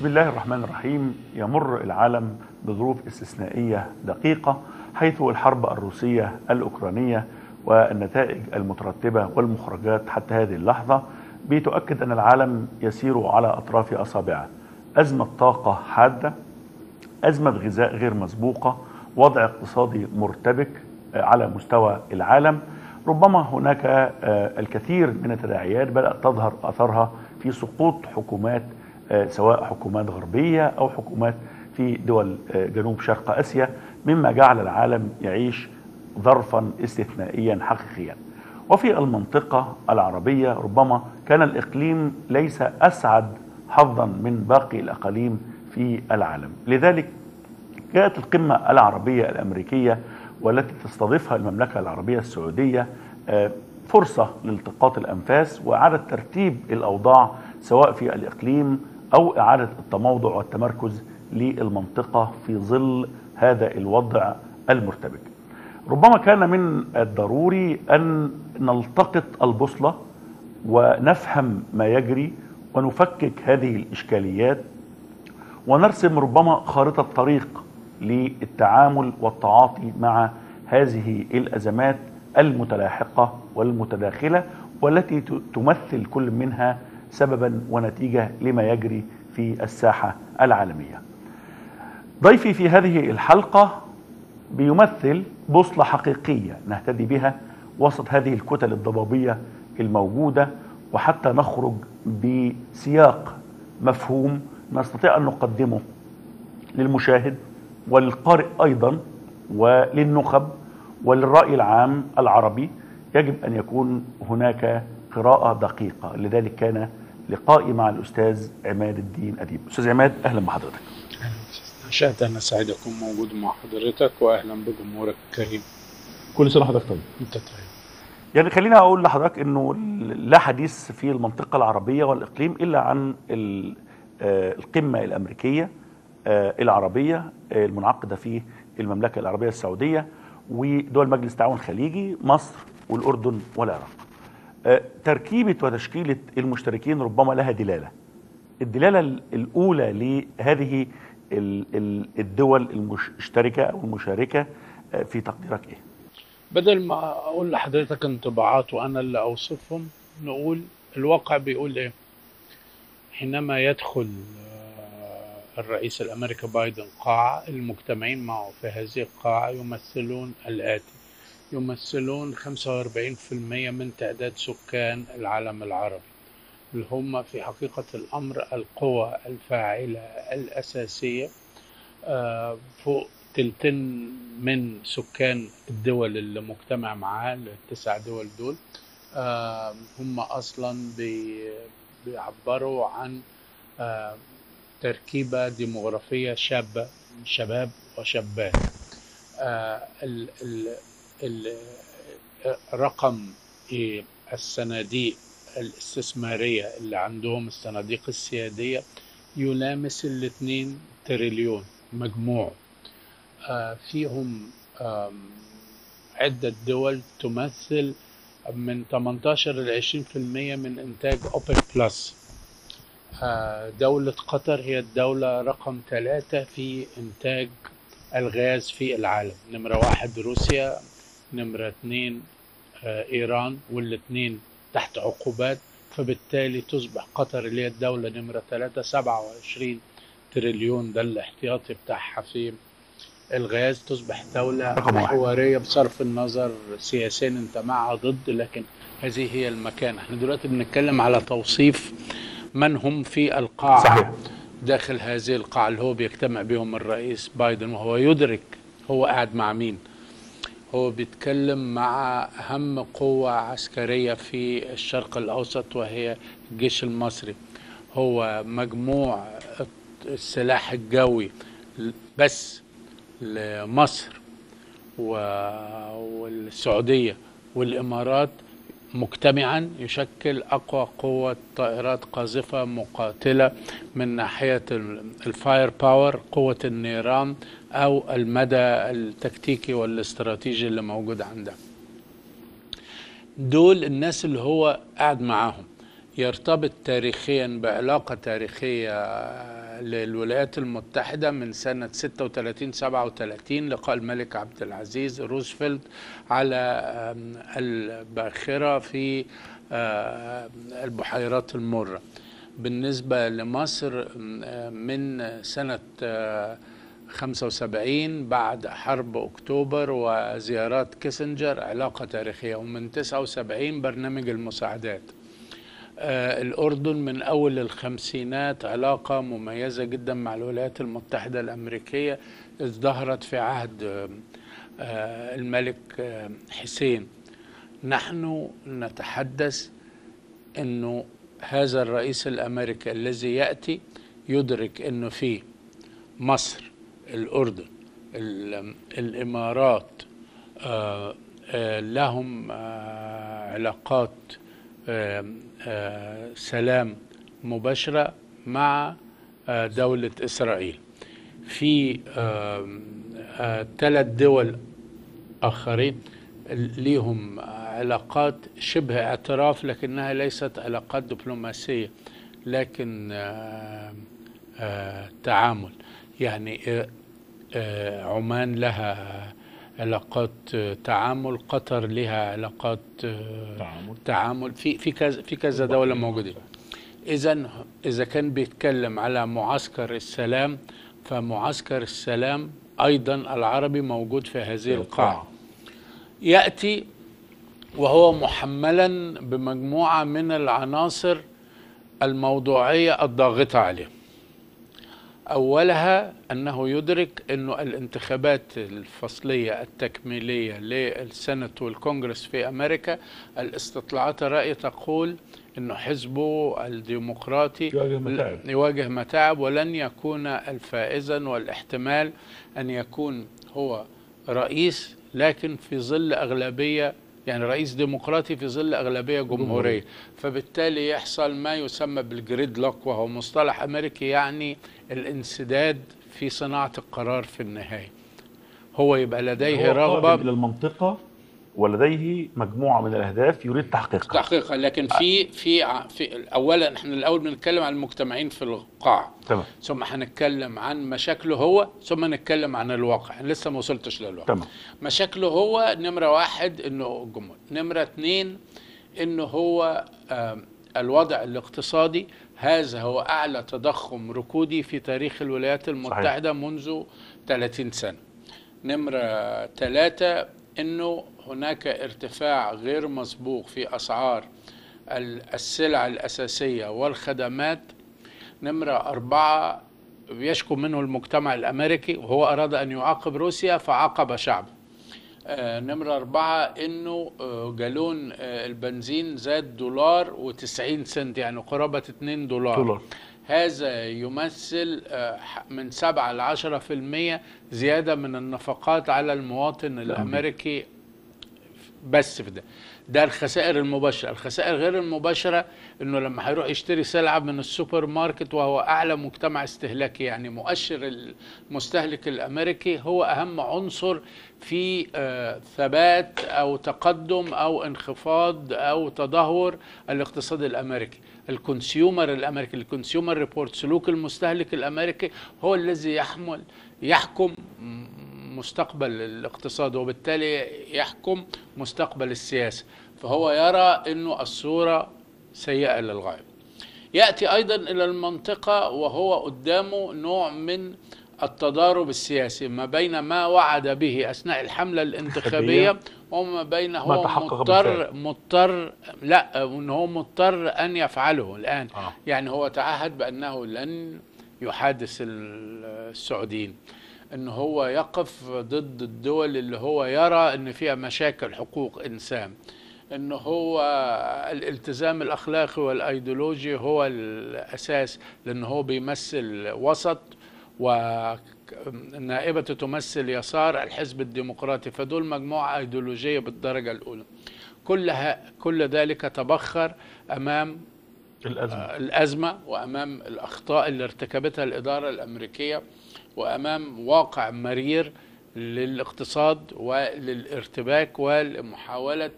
بسم الله الرحمن الرحيم. يمر العالم بظروف استثنائية دقيقة حيث الحرب الروسية الأوكرانية والنتائج المترتبة والمخرجات حتى هذه اللحظة بتؤكد أن العالم يسير على أطراف أصابعه. أزمة طاقة حادة أزمة غذاء غير مسبوقة وضع اقتصادي مرتبك على مستوى العالم. ربما هناك الكثير من التداعيات بدأت تظهر أثرها في سقوط حكومات سواء حكومات غربية أو حكومات في دول جنوب شرق آسيا مما جعل العالم يعيش ظرفا استثنائيا حقيقيا. وفي المنطقة العربية ربما كان الإقليم ليس أسعد حظا من باقي الأقاليم في العالم. لذلك جاءت القمة العربية الأمريكية والتي تستضيفها المملكة العربية السعودية فرصة لالتقاط الأنفاس وإعادة ترتيب الأوضاع سواء في الإقليم أو إعادة التموضع والتمركز للمنطقة في ظل هذا الوضع المرتبك. ربما كان من الضروري أن نلتقط البوصلة ونفهم ما يجري ونفكك هذه الإشكاليات ونرسم ربما خارطة طريق للتعامل والتعاطي مع هذه الأزمات المتلاحقة والمتداخلة والتي تمثل كل منها سببا ونتيجة لما يجري في الساحة العالمية. ضيفي في هذه الحلقة بيمثل بوصلة حقيقية نهتدي بها وسط هذه الكتل الضبابية الموجودة وحتى نخرج بسياق مفهوم نستطيع أن نقدمه للمشاهد وللقارئ أيضا وللنخب وللرأي العام العربي. يجب أن يكون هناك قراءة دقيقة لذلك كان لقائي مع الأستاذ عماد الدين أديب. أستاذ عماد أهلا بحضرتك شاهد أنا سعيد أكون موجود مع حضرتك وأهلا بجمهورك الكريم. كل سنة وحضرتك طيب. أنت طيب. يعني خلينا أقول لحضرتك أنه لا حديث في المنطقة العربية والإقليم إلا عن القمة الأمريكية العربية المنعقدة في المملكة العربية السعودية ودول مجلس التعاون الخليجي مصر والأردن والعراق. تركيبة وتشكيلة المشتركين ربما لها دلالة. الدلالة الأولى لهذه الدول المشتركة أو المشاركة في تقديرك إيه؟ بدل ما أقول لحضرتك انطباعات وأنا اللي أوصفهم نقول الواقع بيقول إيه؟ حينما يدخل الرئيس الأمريكي بايدن قاعة المجتمعين معه في هذه القاعة يمثلون الآتي. يمثلون 45% من تعداد سكان العالم العربي اللي هم في حقيقة الأمر القوى الفاعلة الأساسية فوق تلتين من سكان الدول اللي مجتمع معاه التسع دول دول هم أصلا بيعبروا عن تركيبة ديموغرافية شابة شباب وشابات. رقم الصناديق الاستثمارية اللي عندهم الصناديق السيادية يلامس الاثنين تريليون مجموع. فيهم عدة دول تمثل من 18 ل 20% من إنتاج أوبك بلس. دولة قطر هي الدولة رقم ثلاثة في إنتاج الغاز في العالم. نمرة واحد روسيا نمرة اثنين إيران والاثنين تحت عقوبات فبالتالي تصبح قطر اللي هي الدولة نمرة ثلاثة سبعة وعشرين تريليون. ده الاحتياطي بتاعها في الغاز. تصبح دولة محورية بصرف النظر سياسيا انت معها ضد لكن هذه هي المكان إحنا دلوقتي بنتكلم على توصيف من هم في القاعة صحيح. داخل هذه القاعة اللي هو بيجتمع بهم الرئيس بايدن وهو يدرك هو قاعد مع مين. هو بيتكلم مع أهم قوة عسكرية في الشرق الأوسط وهي الجيش المصري. هو مجموع السلاح الجوي بس لمصر والسعودية والإمارات مجتمعا يشكل أقوى قوة طائرات قاذفة مقاتلة من ناحية ال fire power قوة النيران أو المدى التكتيكي والاستراتيجي اللي موجود عندها دول الناس اللي هو قاعد معاهم يرتبط تاريخيا بعلاقة تاريخية للولايات المتحدة من سنة 36 37 لقاء الملك عبد العزيز روزفلت على الباخرة في البحيرات المرة. بالنسبة لمصر من سنة 75 بعد حرب أكتوبر وزيارات كيسنجر علاقة تاريخية. ومن 79 برنامج المساعدات. آه، الأردن من أول الخمسينات علاقة مميزة جدا مع الولايات المتحدة الأمريكية. ازدهرت في عهد آه، الملك آه، حسين. نحن نتحدث أنه هذا الرئيس الأمريكي الذي يأتي يدرك أنه في مصر الأردن ال- الإمارات آه، آه، لهم آه، علاقات سلام مباشرة مع دولة إسرائيل. في ثلاث دول آخرين ليهم علاقات شبه اعتراف لكنها ليست علاقات دبلوماسية لكن تعامل. يعني عمان لها علاقات آه، تعامل قطر لها علاقات آه، تعامل. تعامل. في في كذا في كذا دولة موجودين. إذا إذا كان بيتكلم على معسكر السلام فمعسكر السلام أيضا العربي موجود في هذه القاعة. يأتي وهو محملا بمجموعة من العناصر الموضوعية الضاغطة عليه. أولها أنه يدرك أنه الانتخابات الفصلية التكميلية لل Senate والكونغرس في أمريكا الاستطلاعات الرأي تقول أنه حزبه الديمقراطي يواجه متاعب. يواجه متاعب ولن يكون الفائزا والاحتمال أن يكون هو رئيس لكن في ظل أغلبية يعني رئيس ديمقراطي في ظل أغلبية جمهورية. فبالتالي يحصل ما يسمى بال gridlock وهو مصطلح أمريكي يعني الانسداد في صناعة القرار في النهاية. هو يبقى لديه هو رغبة ولديه مجموعة من الأهداف يريد تحقيقها. تحقيقا لكن في في في اولا إحنا الأول بنتكلم عن المجتمعين في القاعه تمام. ثم هنتكلم عن مشاكله هو ثم نتكلم عن الواقع. أنا لسه ما وصلتش للواقع. تمام. مشاكله هو نمرة واحد إنه الجمهور نمرة اتنين إنه هو الوضع الاقتصادي. هذا هو أعلى تضخم ركودي في تاريخ الولايات المتحدة منذ 30 سنة. نمرة ثلاثة إنه هناك ارتفاع غير مسبوق في أسعار ال- السلع الأساسية والخدمات. نمرة أربعة يشكو منه المجتمع الأمريكي وهو أراد أن يعاقب روسيا فعاقب شعبه. آه، نمرة أربعة إنه آه، جالون آه، البنزين زاد دولار وتسعين سنت يعني قرابة 2 دولار, دولار. هذا يمثل آه، من 7 ل 10% زيادة من النفقات على المواطن الأمريكي بس في ده. ده الخسائر المباشرة. الخسائر غير المباشرة إنه لما هيروح يشتري سلعة من السوبر ماركت وهو أعلى مجتمع استهلاكي يعني مؤشر المستهلك الأمريكي هو أهم عنصر في آه، ثبات أو تقدم أو انخفاض أو تدهور الاقتصاد الأمريكي. ال consumer الأمريكي ال consumer report سلوك المستهلك الأمريكي هو الذي يحمل يحكم مستقبل الاقتصاد وبالتالي يحكم مستقبل السياسة. فهو يرى أنه الصورة سيئة للغاية. يأتي أيضا إلى المنطقة وهو قدامه نوع من التضارب السياسي ما بين ما وعد به أثناء الحملة الانتخابية وما بين هو مضطر. مضطر لا ان هو مضطر أن يفعله الآن آه. يعني هو تعهد بأنه لن يحادث ال- السعوديين إن هو يقف ضد الدول اللي هو يرى إن فيها مشاكل حقوق إنسان إن هو الالتزام الأخلاقي والأيديولوجي هو الأساس لأن هو بيمثل وسط ونائبته تمثل يسار الحزب الديمقراطي فدول مجموعة إيديولوجية بالدرجة الأولى. كلها كل ذلك تبخر أمام الأزمة. الأزمة وأمام الأخطاء اللي ارتكبتها الإدارة الأمريكية وأمام واقع مرير للاقتصاد وللارتباك ولمحاولة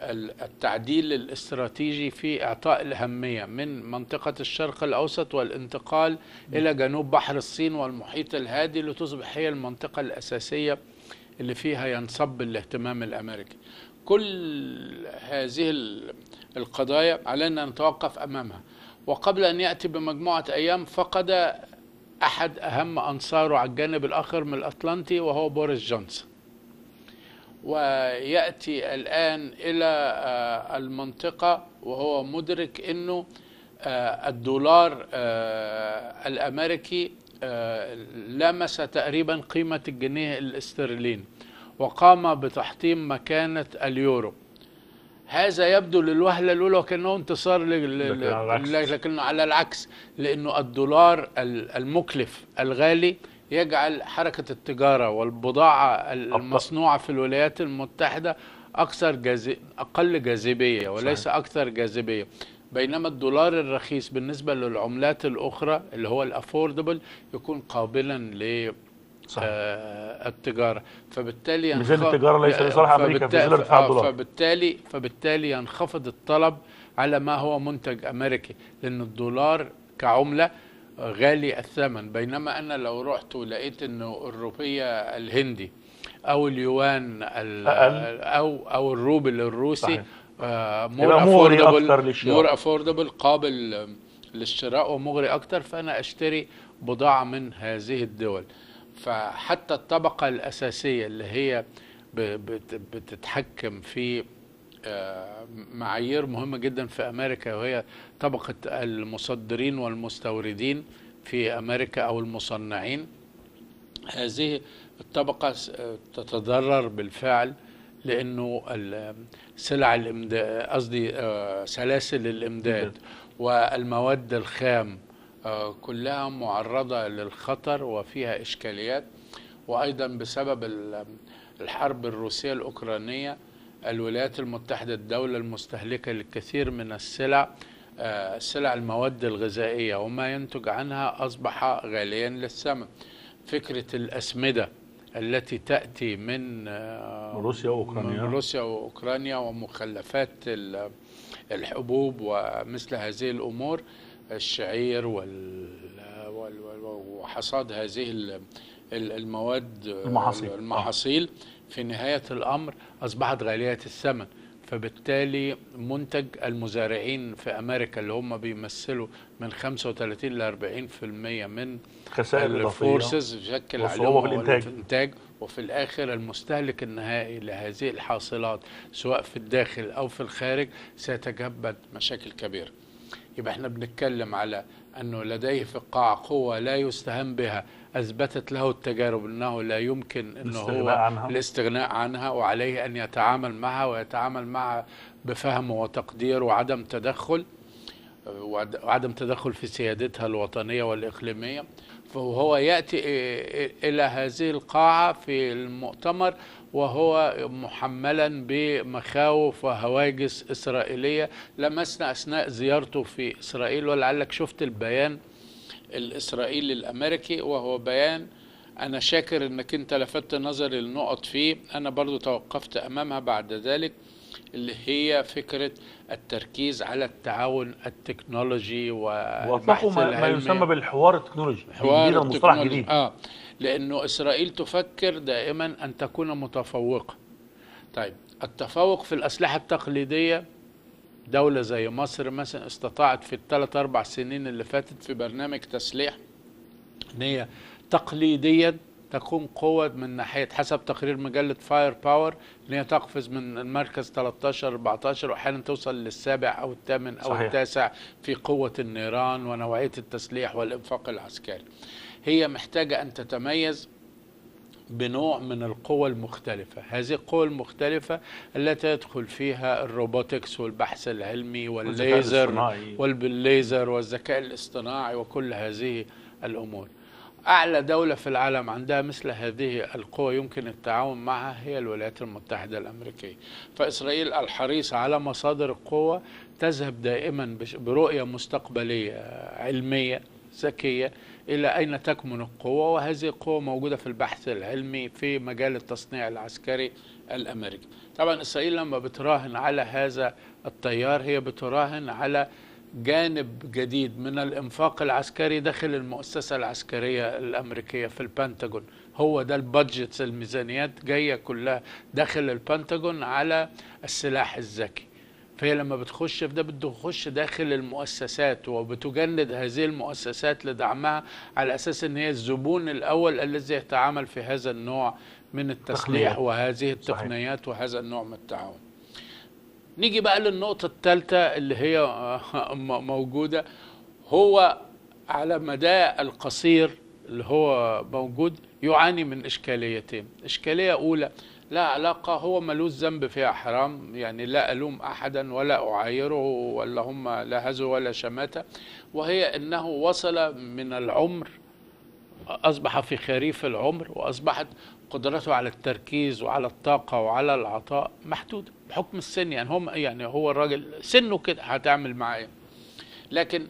التعديل الاستراتيجي في إعطاء الأهمية من منطقة الشرق الأوسط والانتقال إلى جنوب بحر الصين والمحيط الهادي لتصبح هي المنطقة الأساسية اللي فيها ينصب الاهتمام الأمريكي. كل هذه ال- القضايا علينا أن نتوقف أمامها. وقبل أن يأتي بمجموعة أيام فقد أحد أهم أنصاره على الجانب الآخر من الأطلنطي وهو بوريس جونسون. ويأتي الآن إلى آه، المنطقة وهو مدرك أنه آه، الدولار آه، الأمريكي لمس تقريبا قيمة الجنيه الاسترليني وقام بتحطيم مكانة اليورو هذا يبدو للوهلة الأولى وكأنه انتصار لل- لكن على العكس. لل- لكنه على العكس لأنه الدولار ال- المكلف الغالي يجعل حركة التجارة والبضاعة المصنوعة في الولايات المتحدة أكثر جاذب أقل جاذبية وليس صحيح. أكثر جاذبية بينما الدولار الرخيص بالنسبة للعملات الأخرى اللي هو الأفوردبل يكون قابلا ل صحيح. آه، التجارة فبالتالي ميزان التجارة ليس لصالح أمريكا في فبالتالي- ارتفاع الدولار. فبالتالي فبالتالي ينخفض الطلب على ما هو منتج أمريكي لأن الدولار كعملة غالي الثمن بينما أنا لو رحت ولقيت أنه الروبية الهندي أو اليوان. أو أو الروبل الروسي صحيح. more يبقى مغري أكتر للشراء. more affordable قابل للشراء ومغري أكتر فأنا أشتري بضاعة من هذه الدول فحتى الطبقة الأساسية اللي هي بتتحكم في آه، معايير مهمة جدا في أمريكا وهي طبقة المصدرين والمستوردين في أمريكا أو المصنعين. هذه الطبقة تتضرر بالفعل لأنه سلع الإمداد قصدي آه، سلاسل الإمداد والمواد الخام آه، كلها معرضة للخطر وفيها إشكاليات. وأيضا بسبب ال- الحرب الروسية الأوكرانية الولايات المتحدة الدولة المستهلكة للكثير من السلع آه، سلع المواد الغذائية وما ينتج عنها أصبح غاليا للثمن فكرة الأسمدة التي تأتي من آه، روسيا وأوكرانيا. من روسيا وأوكرانيا ومخلفات ال- الحبوب ومثل هذه الأمور الشعير وحصاد هذه ال- ال- المواد المحاصيل. المحاصيل في نهاية الأمر أصبحت غالية الثمن فبالتالي منتج المزارعين في أمريكا اللي هم بيمثلوا من 35 ل 40% من خسائر الفورسز بشكل وصعوبة في الإنتاج. الإنتاج وفي الآخر المستهلك النهائي لهذه الحاصلات سواء في الداخل أو في الخارج سيتجبد مشاكل كبيرة يبقى إحنا بنتكلم على أنه لديه في القاع قوة لا يستهان بها أثبتت له التجارب أنه لا يمكن أنه الاستغناء هو عنها. الاستغناء عنها وعليه أن يتعامل معها ويتعامل معها بفهم وتقدير وعدم تدخل وعد- وعدم تدخل في سيادتها الوطنية والإقليمية فهو يأتي إلى هذه القاعة في المؤتمر وهو محملا بمخاوف وهواجس إسرائيلية لمسنا أثناء زيارته في إسرائيل ولعلك شفت البيان الإسرائيلي الأمريكي وهو بيان أنا شاكر أنك أنت لفتت نظري للنقط فيه. أنا برضو توقفت أمامها بعد ذلك اللي هي فكرة التركيز على التعاون التكنولوجي والبحث واطلقوا ما, العلمي. يسمى بالحوار التكنولوجي حوار مصطلح التكنولوجي. جديد آه لأنه إسرائيل تفكر دائما أن تكون متفوقة. طيب التفوق في الأسلحة التقليدية دولة زي مصر مثلا استطاعت في الثلاث أربع سنين اللي فاتت في برنامج تسليح إن هي تقليديا تكون قوة من ناحية حسب تقرير مجلة Fire Power إن هي تقفز من المركز 13 14 وأحيانا توصل للسابع أو الثامن أو صحيح. التاسع في قوة النيران ونوعية التسليح والإنفاق العسكري هي محتاجة أن تتميز بنوع من القوى المختلفة. هذه القوى المختلفة التي يدخل فيها الروبوتكس والبحث العلمي والذكاء والليزر الاصطناعي. والبالليزر والذكاء الاصطناعي وكل هذه الأمور. أعلى دولة في العالم عندها مثل هذه القوى يمكن التعاون معها هي الولايات المتحدة الأمريكية. فإسرائيل الحريصة على مصادر القوة تذهب دائما برؤية مستقبلية علمية ذكية إلى أين تكمن القوة وهذه القوة موجودة في البحث العلمي في مجال التصنيع العسكري الأمريكي. طبعا إسرائيل لما بتراهن على هذا التيار هي بتراهن على جانب جديد من الإنفاق العسكري داخل المؤسسة العسكرية الأمريكية في البنتاجون هو ده البادجت الميزانيات جاية كلها داخل البنتاجون على السلاح الذكي. فهي لما بتخش في ده بتخش داخل المؤسسات وبتجند هذه المؤسسات لدعمها على أساس إن هي الزبون الأول الذي يتعامل في هذا النوع من التسليح تقنيات. وهذه صحيح. التقنيات وهذا النوع من التعاون نيجي بقى للنقطة الثالثة اللي هي م- موجودة هو على مدى القصير اللي هو موجود يعاني من إشكاليتين إشكالية أولى لا علاقة هو ملوش ذنب فيها حرام يعني لا ألوم أحدا ولا أعايره ولا هم لا هزوا ولا شماتة. وهي أنه وصل من العمر أصبح في خريف العمر وأصبحت قدرته على التركيز وعلى الطاقة وعلى العطاء محدودة بحكم السن. يعني هم يعني هو الراجل سنه كده هتعمل معاه. لكن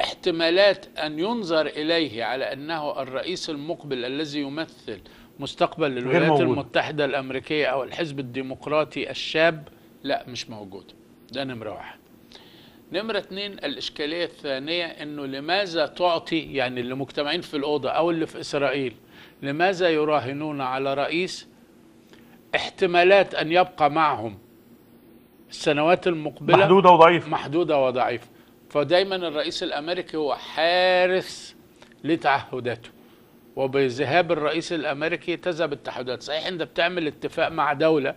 احتمالات أن ينظر إليه على أنه الرئيس المقبل الذي يمثل مستقبل الولايات موجود. المتحدة الأمريكية أو الحزب الديمقراطي الشاب لا مش موجود. ده نمرة واحد. نمرة اتنين الإشكالية الثانية إنه لماذا تعطي يعني اللي مجتمعين في الأوضة أو اللي في إسرائيل لماذا يراهنون على رئيس احتمالات أن يبقى معهم السنوات المقبلة؟ محدودة وضعيفة. محدودة وضعيفة. فدايما الرئيس الأمريكي هو حارس لتعهداته. وبذهاب الرئيس الأمريكي تذهب التعهدات صحيح أنت بتعمل اتفاق مع دولة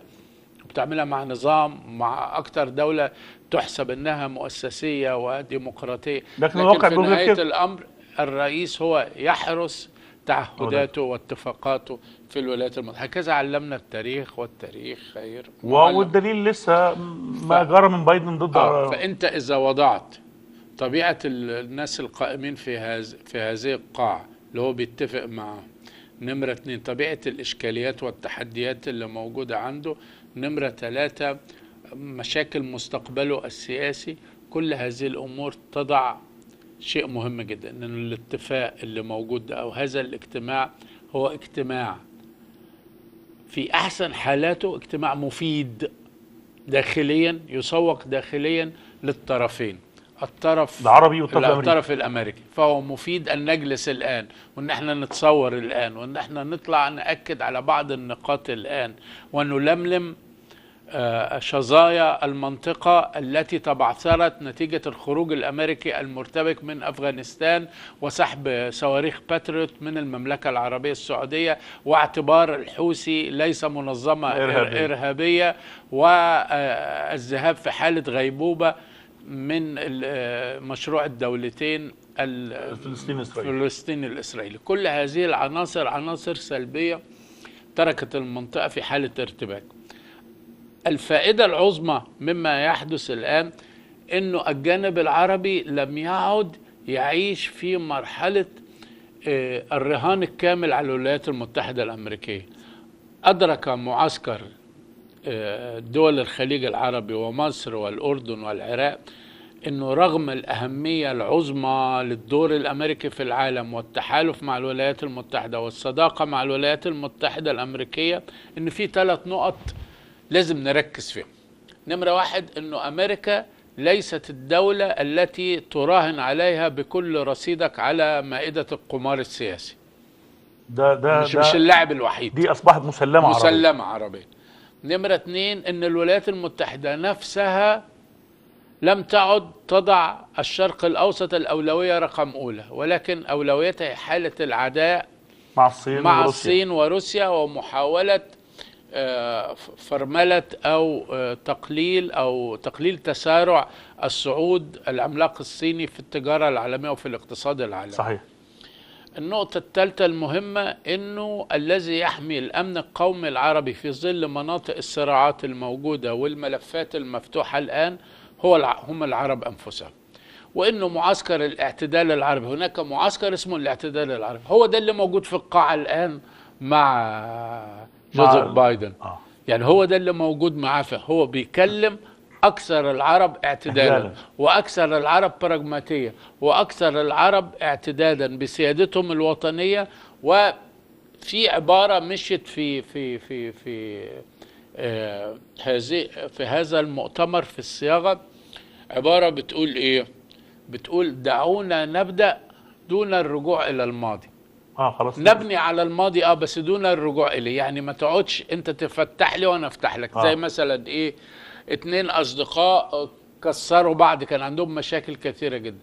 بتعملها مع نظام مع أكتر دولة تحسب أنها مؤسسية وديمقراطية. لكن الواقع في كده. الأمر الرئيس هو يحرس تعهداته واتفاقاته في الولايات المتحدة. هكذا علمنا التاريخ والتاريخ خير. والدليل لسه ما جرى من بايدن ضد آه فأنت إذا وضعت طبيعة ال- الناس القائمين في هذا في هذه القاعة اللي هو بيتفق معاهم نمرة اتنين. طبيعة الإشكاليات والتحديات اللي موجودة عنده نمرة ثلاثة مشاكل مستقبله السياسي كل هذه الأمور تضع شيء مهم جدا أن الاتفاق اللي موجود أو هذا الاجتماع هو اجتماع في أحسن حالاته اجتماع مفيد داخليا يسوق داخليا للطرفين. الطرف العربي والطرف الأمريكي. الطرف الأمريكي. فهو مفيد أن نجلس الآن وأن إحنا نتصور الآن وأن إحنا نطلع نأكد على بعض النقاط الآن ونلملم آه، شظايا المنطقة التي تبعثرت نتيجة الخروج الأمريكي المرتبك من أفغانستان وسحب صواريخ باتريوت من المملكة العربية السعودية واعتبار الحوثي ليس منظمة إرهابية. إرهابية والذهاب في حالة غيبوبة. من آه، مشروع الدولتين ال- فلسطين اسرائيل فلسطين الإسرائيلي. كل هذه العناصر عناصر سلبية تركت المنطقة في حالة ارتباك. الفائدة العظمى مما يحدث الآن أنه الجانب العربي لم يعد يعيش في مرحلة آه، الرهان الكامل على الولايات المتحدة الأمريكية. أدرك معسكر دول الخليج العربي ومصر والأردن والعراق إنه رغم الأهمية العظمى للدور الأمريكي في العالم والتحالف مع الولايات المتحدة والصداقة مع الولايات المتحدة الأمريكية إن في ثلاث نقط لازم نركز فيهم. نمرة واحد إنه أمريكا ليست الدولة التي تراهن عليها بكل رصيدك على مائدة القمار السياسي. ده ده مش ده مش اللاعب الوحيد. دي أصبحت مسلمة عربية. مسلمة عربية نمرة اتنين إن الولايات المتحدة نفسها لم تعد تضع الشرق الأوسط الأولوية رقم أولى ولكن أولويتها حالة العداء مع الصين مع وروسيا. الصين وروسيا ومحاولة آه، فرملة أو آه، تقليل أو تقليل تسارع الصعود العملاق الصيني في التجارة العالمية وفي الاقتصاد العالمي صحيح النقطة الثالثة المهمة إنه الذي يحمي الأمن القومي العربي في ظل مناطق الصراعات الموجودة والملفات المفتوحة الآن هو. هم العرب أنفسهم. وإنه معسكر الاعتدال العربي هناك معسكر اسمه الاعتدال العربي هو ده اللي موجود في القاعة الآن مع جوزيف بايدن. آه يعني هو ده اللي موجود معاه هو بيكلم أكثر العرب اعتدالا. وأكثر العرب براجماتيه وأكثر العرب اعتدادا بسيادتهم الوطنية. وفي عبارة مشيت في في في في آه، هذه في هذا المؤتمر في الصياغة. عبارة بتقول إيه؟ بتقول دعونا نبدأ دون الرجوع إلى الماضي. آه خلاص. نبني على الماضي آه بس دون الرجوع إليه. يعني ما تقعدش أنت تفتح لي وأنا أفتح لك. آه. زي مثلا إيه؟ اتنين أصدقاء كسروا بعض كان عندهم مشاكل كثيرة جدا.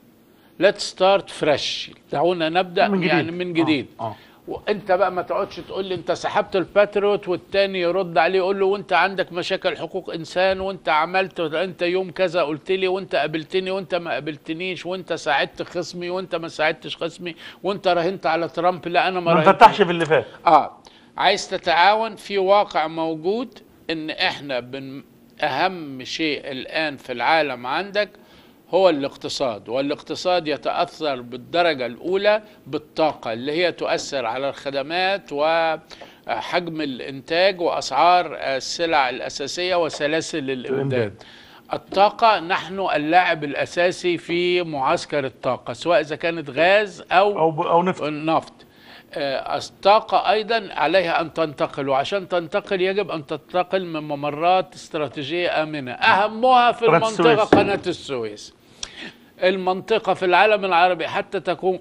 Let's start fresh. دعونا نبدأ من جديد. يعني من جديد. آه, آه. وأنت بقى ما تقعدش تقول لي أنت سحبت الباتريوت والتاني يرد عليه يقول له وأنت عندك مشاكل حقوق إنسان وأنت عملت أنت يوم كذا قلت لي وأنت قابلتني وأنت ما قابلتنيش وأنت ساعدت خصمي وأنت ما ساعدتش خصمي وأنت راهنت على ترامب لا أنا ما ما في اللي فات. آه عايز تتعاون في واقع موجود إن إحنا بن أهم شيء الآن في العالم عندك هو الاقتصاد والاقتصاد يتأثر بالدرجة الأولى بالطاقة اللي هي تؤثر على الخدمات وحجم الإنتاج وأسعار السلع الأساسية وسلاسل الإمداد. الطاقة نحن اللاعب الأساسي في معسكر الطاقة سواء إذا كانت غاز أو أو ب... أو نفط. آه، الطاقة أيضا عليها أن تنتقل وعشان تنتقل يجب أن تنتقل من ممرات استراتيجية آمنة. أهمها في المنطقة السويس. قناة السويس. المنطقة في العالم العربي حتى تكون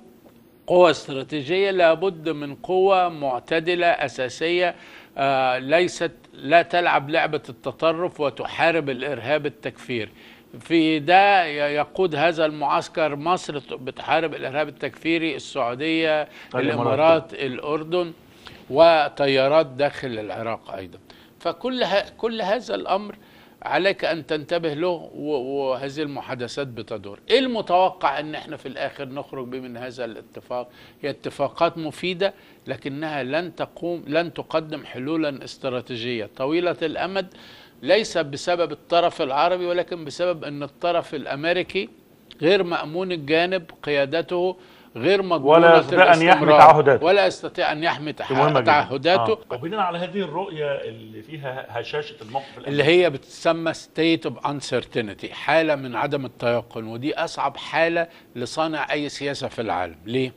قوة استراتيجية لابد من قوة معتدلة أساسية آه، ليست لا تلعب لعبة التطرف وتحارب الإرهاب التكفيري. في ده يقود هذا المعسكر مصر بتحارب الإرهاب التكفيري السعودية الإمارات. الأردن وطيارات داخل العراق أيضا فكل ه... كل هذا الأمر عليك أن تنتبه له. وهذه المحادثات بتدور إيه المتوقع أن إحنا في الآخر نخرج به من هذا الاتفاق هي اتفاقات مفيدة لكنها لن تقوم لن تقدم حلولا استراتيجية طويلة الأمد ليس بسبب الطرف العربي ولكن بسبب أن الطرف الأمريكي غير مأمون الجانب قيادته غير مضمونة ولا يستطيع أن يحمي. تعهداته. ولا يستطيع أن يحمي. تعهداته آه. وبناء على هذه الرؤية اللي فيها هشاشة الموقف اللي هي بتسمى state of uncertainty حالة من عدم التيقن ودي أصعب حالة لصانع أي سياسة في العالم ليه؟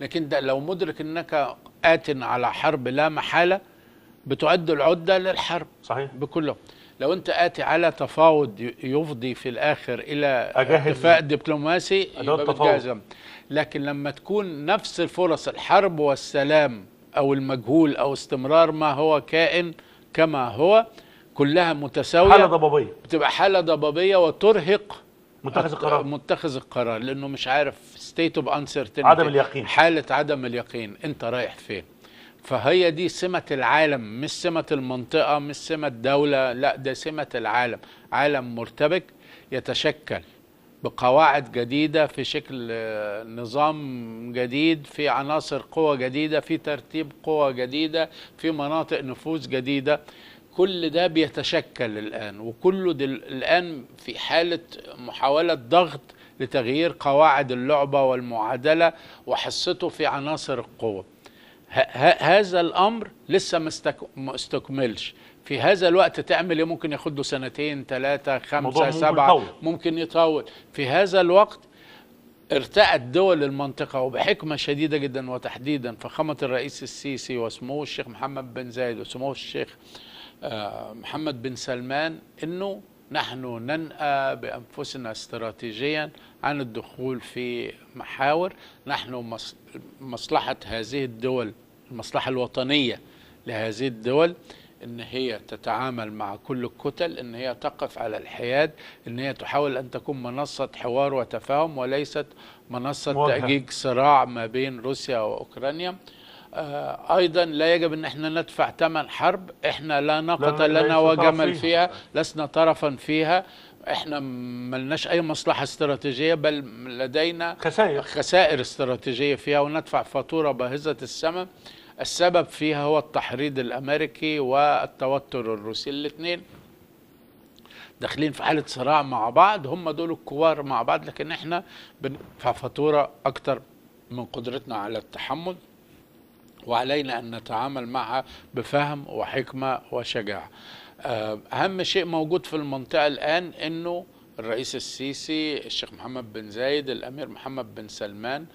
لكن ده لو مدرك أنك آت على حرب لا محالة بتعد العدة للحرب صحيح بكله لو أنت آتي على تفاوض يفضي في الآخر إلى أجهز اتفاق دبلوماسي يبقى. بتجازم لكن لما تكون نفس الفرص الحرب والسلام أو المجهول أو استمرار ما هو كائن كما هو كلها متساوية حالة ضبابية بتبقى حالة ضبابية وترهق متخذ القرار متخذ القرار لأنه مش عارف state of uncertainty عدم اليقين. حالة عدم اليقين أنت رايح فين فهي دي سمة العالم مش سمة المنطقة مش سمة دولة لا ده سمة العالم. عالم مرتبك يتشكل بقواعد جديدة في شكل آه، نظام جديد في عناصر قوة جديدة في ترتيب قوة جديدة في مناطق نفوذ جديدة. كل ده بيتشكل الآن وكله الآن في حالة محاولة ضغط لتغيير قواعد اللعبة والمعادلة وحصته في عناصر القوة. هذا الأمر لسه ما استك- ما استكملش. في هذا الوقت تعمل إيه؟ ممكن ياخد له سنتين ثلاثة الموضوع خمسة ممكن يطول. ممكن يطول. في هذا الوقت ارتأت دول المنطقة وبحكمة شديدة جدا وتحديدا فخامة الرئيس السيسي وسموه الشيخ محمد بن زايد وسموه الشيخ آه، محمد بن سلمان إنه نحن ننأى بأنفسنا استراتيجيا عن الدخول في محاور نحن مص- مصلحة هذه الدول المصلحة الوطنية لهذه الدول إن هي تتعامل مع كل الكتل إن هي تقف على الحياد إن هي تحاول أن تكون منصة حوار وتفاهم وليست منصة مواجهة. تأجيج صراع ما بين روسيا وأوكرانيا آه، أيضا لا يجب إن إحنا ندفع ثمن حرب. إحنا لا ناقة لا- لنا وجمل فيها. فيها لسنا طرفا فيها. إحنا ملناش أي مصلحة استراتيجية بل لدينا خسائر. خسائر استراتيجية فيها وندفع فاتورة باهظة الثمن السبب فيها هو التحريض الأمريكي والتوتر الروسي. الاثنين داخلين في حالة صراع مع بعض. هم دول الكبار مع بعض لكن إحنا بندفع فاتورة أكتر من قدرتنا على التحمل. وعلينا أن نتعامل معها بفهم وحكمة وشجاعة آه، أهم شيء موجود في المنطقة الآن إنه الرئيس السيسي الشيخ محمد بن زايد الأمير محمد بن سلمان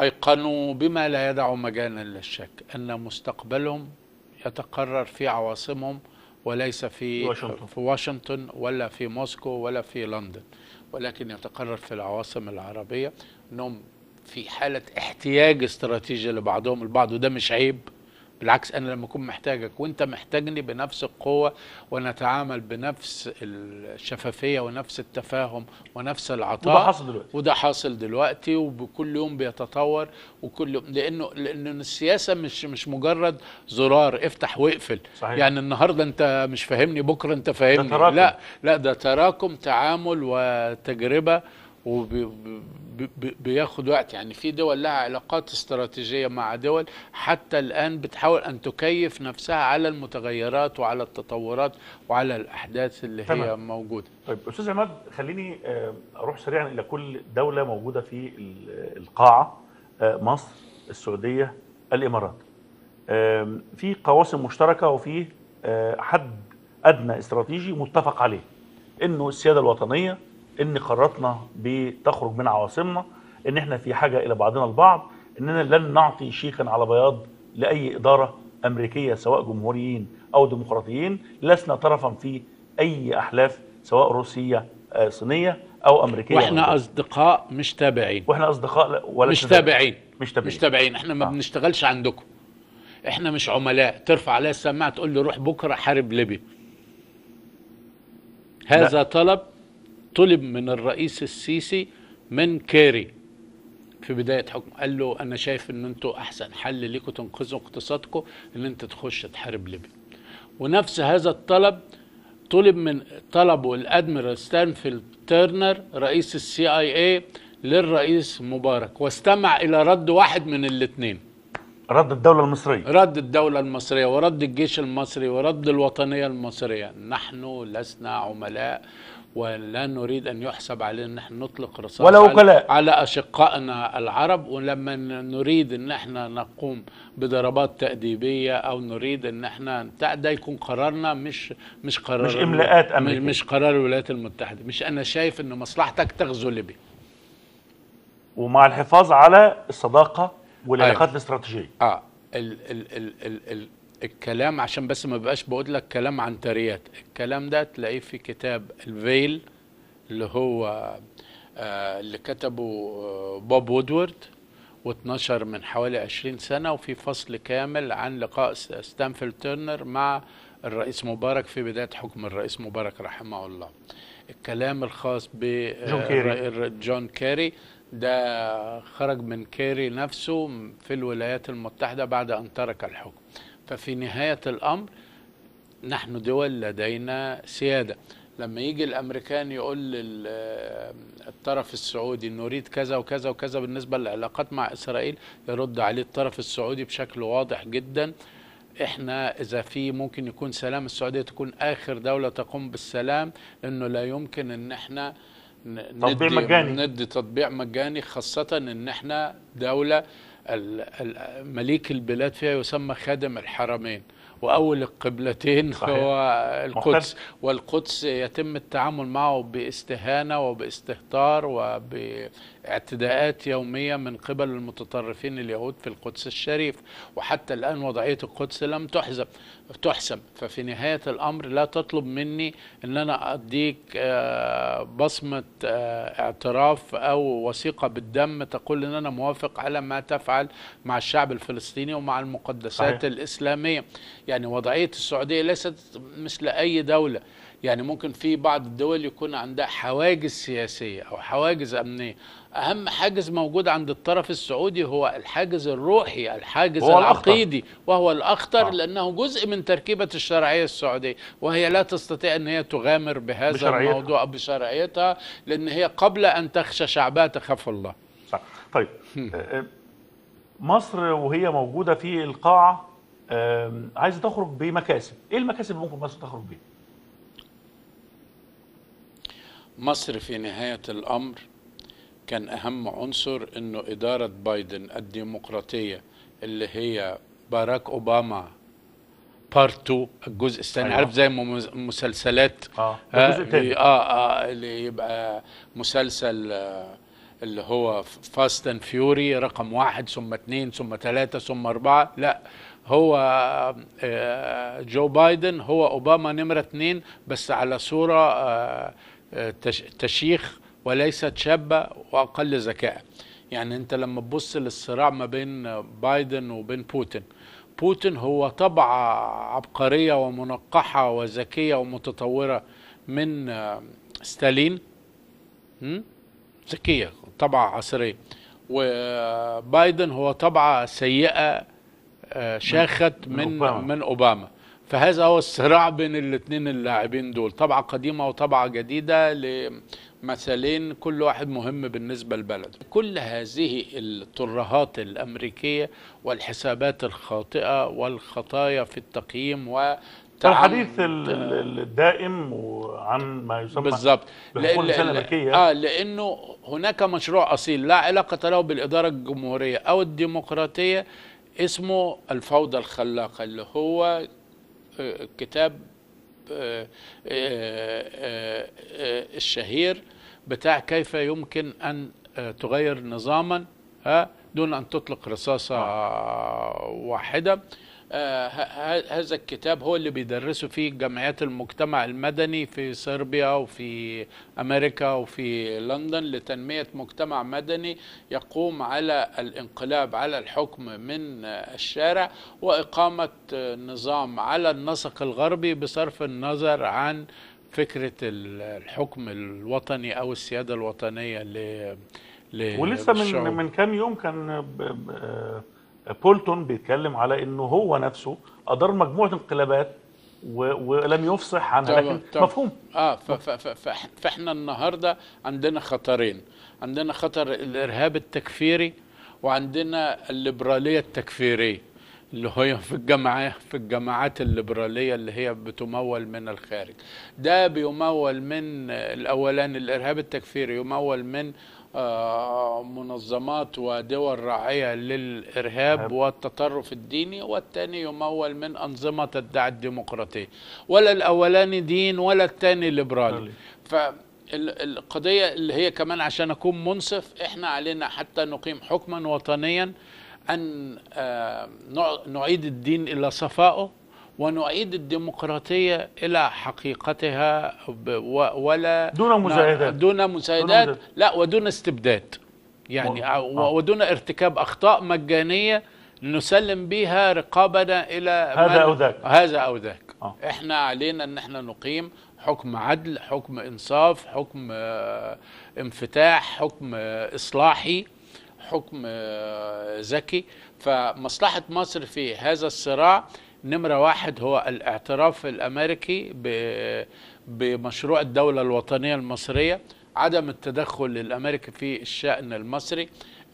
أيقنوا بما لا يدع مجالا للشك أن مستقبلهم يتقرر في عواصمهم وليس في واشنطن. في واشنطن ولا في موسكو ولا في لندن ولكن يتقرر في العواصم العربية أنهم في حالة احتياج استراتيجي لبعضهم البعض وده مش عيب بالعكس أنا لما أكون محتاجك وأنت محتاجني بنفس القوة ونتعامل بنفس الشفافية ونفس التفاهم ونفس العطاء وده حاصل دلوقتي وده حاصل دلوقتي وكل يوم بيتطور وكل يوم لأنه لأن السياسة مش مش مجرد زرار افتح واقفل صحيح. يعني النهارده أنت مش فاهمني بكرة أنت فاهمني. لا لا ده تراكم تعامل وتجربة وبياخد وقت. يعني في دول لها علاقات استراتيجية مع دول حتى الآن بتحاول أن تكيف نفسها على المتغيرات وعلى التطورات وعلى الأحداث اللي هي تمام. موجودة. طيب أستاذ عماد خليني آه، أروح سريعا إلى كل دولة موجودة في ال- القاعة آه، مصر السعودية الإمارات. آم، في قواسم مشتركة وفي آه، حد أدنى استراتيجي متفق عليه إنه السيادة الوطنية إن قراراتنا بتخرج من عواصمنا إن إحنا في حاجة إلى بعضنا البعض إننا لن نعطي شيخا على بياض لأي إدارة أمريكية سواء جمهوريين أو ديمقراطيين لسنا طرفا في أي أحلاف سواء روسية آه، صينية أو أمريكية أو وإحنا غيرها. أصدقاء مش تابعين. وإحنا أصدقاء لا- ولا مش تابعين. مش تابعين. مش تابعين. إحنا ما آه. بنشتغلش عندكم. إحنا مش عملاء. ترفع عليا السماعة تقول لي روح بكرة حارب ليبيا. هذا طلب طلب من الرئيس السيسي من كيري في بداية حكم. قال له أنا شايف إن أنتوا أحسن حل ليكوا تنقذوا اقتصادكم إن أنت تخش تحارب ليبيا. ونفس هذا الطلب طلب من طلبه الأدميرال ستانفيلد تيرنر رئيس ال CIA للرئيس مبارك. واستمع إلى رد واحد من الاثنين رد الدولة المصرية. رد الدولة المصرية ورد الجيش المصري ورد الوطنية المصرية. نحن لسنا عملاء ولا نريد أن يحسب علينا أن إحنا نطلق رصاص ولا على- وكلاء. على أشقائنا العرب ولما نريد أن إحنا نقوم بضربات تأديبية أو نريد أن إحنا ده يكون قرارنا مش مش قرار مش إملاءات أمريكية. مش قرار الولايات المتحدة مش أنا شايف أن مصلحتك تغزو ليبيا ومع الحفاظ على الصداقة والعلاقات أيوة. الاستراتيجية آه ال ال ال ال ال الكلام عشان بس ما بقاش بقول لك كلام عن تريات. الكلام ده تلاقيه في كتاب ال Veil اللي هو آه اللي كتبه آه بوب وودورد واتنشر من حوالي 20 سنة وفي فصل كامل عن لقاء س- ستانفيلد تيرنر مع الرئيس مبارك في بداية حكم الرئيس مبارك رحمه الله. الكلام الخاص ب جون كيري. الر- الر- جون كيري ده خرج من كيري نفسه في الولايات المتحدة بعد أن ترك الحكم. ففي نهاية الأمر نحن دول لدينا سيادة لما يجي الأمريكان يقول للطرف السعودي نريد كذا وكذا وكذا بالنسبة للعلاقات مع إسرائيل يرد عليه الطرف السعودي بشكل واضح جدا إحنا إذا في ممكن يكون سلام السعودية تكون آخر دولة تقوم بالسلام لأنه لا يمكن إن إحنا ن- تطبيع ندي- مجاني. ندي تطبيع مجاني خاصة إن إحنا دولة مليك البلاد فيها يسمى خادم الحرمين وأول القبلتين صحيح. هو القدس مختلف. والقدس يتم التعامل معه باستهانة وباستهتار وباعتداءات يومية من قبل المتطرفين اليهود في القدس الشريف وحتى الآن وضعية القدس لم تحزم تحسم. ففي نهاية الأمر لا تطلب مني إن أنا أديك آه، بصمة آه، اعتراف أو وثيقة بالدم تقول إن أنا موافق على ما تفعل مع الشعب الفلسطيني ومع المقدسات صحيح. الإسلامية. يعني وضعية السعودية ليست مثل أي دولة. يعني ممكن في بعض الدول يكون عندها حواجز سياسية أو حواجز أمنية. أهم حاجز موجود عند الطرف السعودي هو الحاجز الروحي الحاجز هو الأخطر. العقيدي وهو الأخطر آه. لأنه جزء من تركيبة الشرعية السعودية وهي لا تستطيع أن هي تغامر بهذا بشرعيتها. الموضوع بشرعيتها لأن هي قبل أن تخشى شعبها تخاف الله. صح. طيب. آه، مصر وهي موجودة في القاعة آم، عايزة تخرج بمكاسب. إيه المكاسب اللي ممكن مصر تخرج بيها؟ مصر في نهاية الأمر كان أهم عنصر أنه إدارة بايدن الديمقراطية اللي هي باراك أوباما part 2 الجزء الثاني. أيوة. عارف زي مسلسلات؟ آه. الجزء آه، الثاني اللي- اللي يبقى مسلسل آه اللي هو Fast and Fury رقم واحد ثم اثنين ثم ثلاثة ثم أربعة. لا هو آه، جو بايدن هو أوباما نمرة اتنين بس على صورة آه، آه، تشيخ وليست شابة وأقل ذكاء يعني أنت لما تبص للصراع ما بين بايدن وبين بوتين بوتين هو طبعة عبقرية ومنقحة وذكية ومتطورة من آه، ستالين? ذكية طبعة عصرية وبايدن هو طبعة سيئة آه، شاخت من من أوباما. من أوباما فهذا هو الصراع بين الاثنين اللاعبين دول. طبعة قديمة وطبعة جديدة لمثلين كل واحد مهم بالنسبة لبلده. كل هذه الترهات الأمريكية والحسابات الخاطئة والخطايا في التقييم و الحديث ال- ال- الدائم عن ما يسمى بالظبط. آه لأنه هناك مشروع أصيل لا علاقة له بالإدارة الجمهورية أو الديمقراطية اسمه الفوضى الخلاقة اللي هو كتاب الشهير بتاع كيف يمكن آه، تغير نظاما دون أن تطلق ه- ه- هذا الكتاب هو اللي بيدرسوا فيه جمعيات المجتمع المدني في صربيا وفي أمريكا وفي لندن لتنمية مجتمع مدني يقوم على الانقلاب على الحكم من آه، الشارع وإقامة آه، نظام على النسق الغربي بصرف النظر عن فكرة ال- الحكم الوطني أو السيادة الوطنية ل ولسه. من من كام يوم كان آه، بولتون بيتكلم على إنه هو نفسه أدار مجموعة انقلابات ولم يفصح عنها طبعاً، لكن طبعاً. مفهوم. آه فإحنا النهارده عندنا خطرين. عندنا خطر الإرهاب التكفيري وعندنا الليبرالية التكفيرية اللي هي في الجامعات في الجامعات الليبرالية اللي هي بتمول من الخارج. ده بيمول من الأولاني الإرهاب التكفيري يمول من منظمات ودول راعية للإرهاب إرهاب. والتطرف الديني والثاني يمول من أنظمة تدعي الديمقراطيه ولا الأولاني دين ولا الثاني ليبرالي. فالقضيه اللي هي كمان عشان أكون منصف إحنا علينا حتى نقيم حكما وطنيا أن آه، نع- نعيد الدين إلى صفائه. ونعيد الديمقراطية إلى حقيقتها ولا دون مزايدات. دون مزايدات. لا ودون استبداد يعني آه. ودون ارتكاب أخطاء مجانية نسلم بها رقابنا إلى هذا أو ذاك. هذا أو ذاك آه. إحنا علينا إن إحنا نقيم حكم عدل حكم إنصاف حكم آه، انفتاح حكم آه، إصلاحي حكم آه، ذكي فمصلحة مصر في هذا الصراع نمرة واحد هو الاعتراف الأمريكي بمشروع الدولة الوطنية المصرية عدم التدخل الأمريكي في الشأن المصري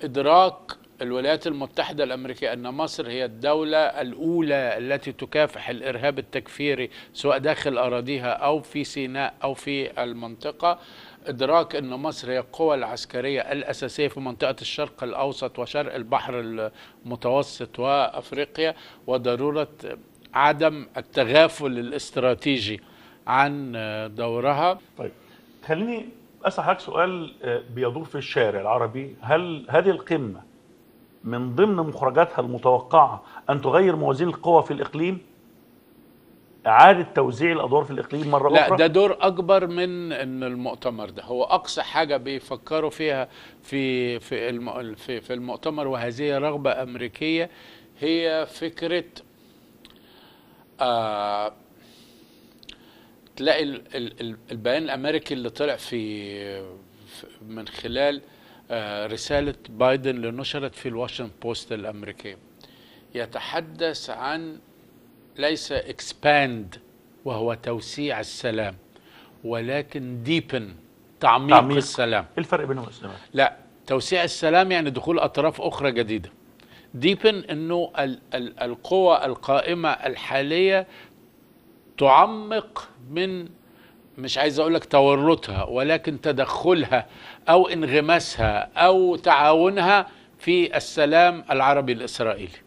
إدراك الولايات المتحدة الأمريكية أن مصر هي الدولة الأولى التي تكافح الإرهاب التكفيري سواء داخل أراضيها أو في سيناء أو في المنطقة. إدراك أن مصر هي القوى العسكرية الأساسية في منطقة الشرق الأوسط وشرق البحر المتوسط وأفريقيا وضرورة عدم التغافل الاستراتيجي عن دورها. طيب خليني أسأل حضرتك سؤال آه، بيدور في الشارع العربي. هل هذه القمة من ضمن مخرجاتها المتوقعة أن تغير موازين القوى في الإقليم؟ إعادة توزيع الأدوار في الإقليم مرة لا أخرى؟ ده دور أكبر من إن المؤتمر ده. هو أقصى حاجة بيفكروا فيها في في في, في المؤتمر وهذه رغبة أمريكية هي فكرة آه تلاقي ال- ال- ال- البيان الأمريكي اللي طلع في في- من خلال آه رسالة بايدن اللي نشرت في الواشنطن بوست الأمريكية. يتحدث عن ليس expand وهو توسيع السلام ولكن deepen تعميق, تعميق. السلام. إيه الفرق بينهم لا توسيع السلام يعني دخول أطراف أخرى جديدة. ديبن إنه ال ال القوى القائمة الحالية تعمق من مش عايز أقول لك تورطها ولكن تدخلها أو انغماسها أو تعاونها في السلام العربي الإسرائيلي.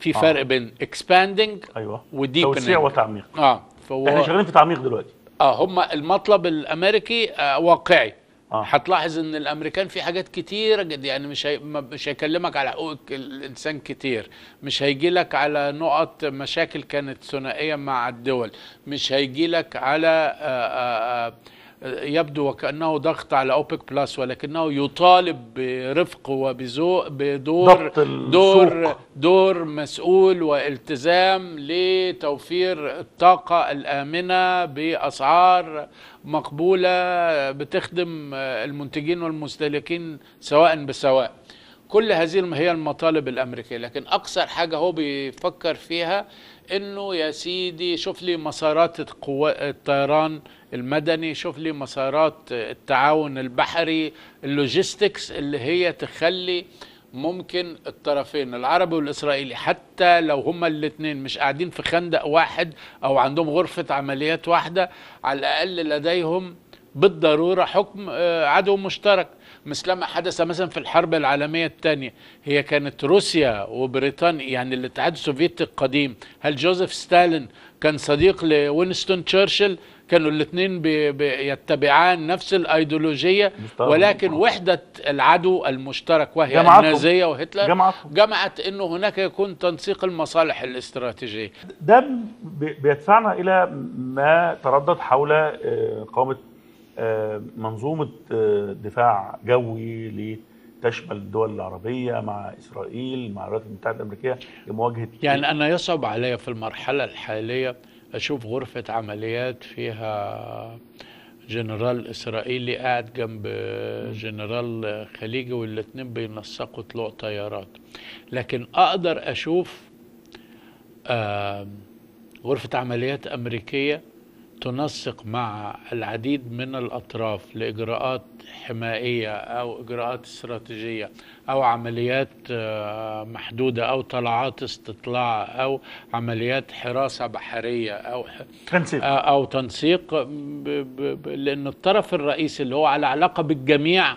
في آه. فرق بين expanding أيوه. وديبنينج توسيع وتعميق. آه فهو إحنا شغالين في تعميق دلوقتي. آه هم المطلب الأمريكي آه واقعي. آه. هتلاحظ إن الأمريكان في حاجات كتيره جدا يعني مش هي... مش هيكلمك على حقوق الإنسان كتير. مش هيجي لك على نقط مشاكل كانت ثنائية مع الدول. مش هيجي لك على آآ آآ يبدو وكأنه ضغط على أوبك بلس ولكنه يطالب برفق وبذوق بدور. دور دور مسؤول والتزام لتوفير الطاقة الآمنة بأسعار مقبولة بتخدم المنتجين والمستهلكين سواء بسواء كل هذه هي المطالب الأمريكية لكن أكثر حاجة هو بيفكر فيها إنه يا سيدي شوف لي مسارات الطيران المدني. شوف لي مسارات التعاون البحري ال logistics اللي هي تخلي ممكن الطرفين العربي والإسرائيلي حتى لو هما الاثنين مش قاعدين في خندق واحد أو عندهم غرفة عمليات واحدة على الأقل لديهم بالضرورة حكم آه، عدو مشترك. مثلما حدث مثلا في الحرب العالمية الثانية هي كانت روسيا وبريطانيا يعني الاتحاد السوفيتي القديم هل جوزيف ستالين كان صديق لوينستون تشرشل كانوا الاثنين يتبعان نفس الأيديولوجية. ولكن وحدة العدو المشترك وهي جمعتهم. النازية وهتلر جمعتهم. جمعت إنه هناك يكون تنسيق المصالح الاستراتيجية ده بي- بيدفعنا إلى ما تردد حول آه، قامه منظومة آه، دفاع جوي لتشمل الدول العربية مع إسرائيل مع الولايات المتحدة الأمريكية لمواجهة يعني أنا يصعب علي في المرحلة الحالية أشوف غرفة عمليات فيها جنرال إسرائيلي قاعد جنب جنرال خليجي والاثنين بينسقوا طلوع طيارات. لكن أقدر أشوف آم، غرفة عمليات أمريكية تنسق مع العديد من الأطراف لإجراءات حمائية أو إجراءات استراتيجية أو عمليات آه، محدودة أو طلعات استطلاع أو عمليات حراسة بحرية أو تنسيق. أو تنسيق لأن الطرف الرئيسي اللي هو على علاقة بالجميع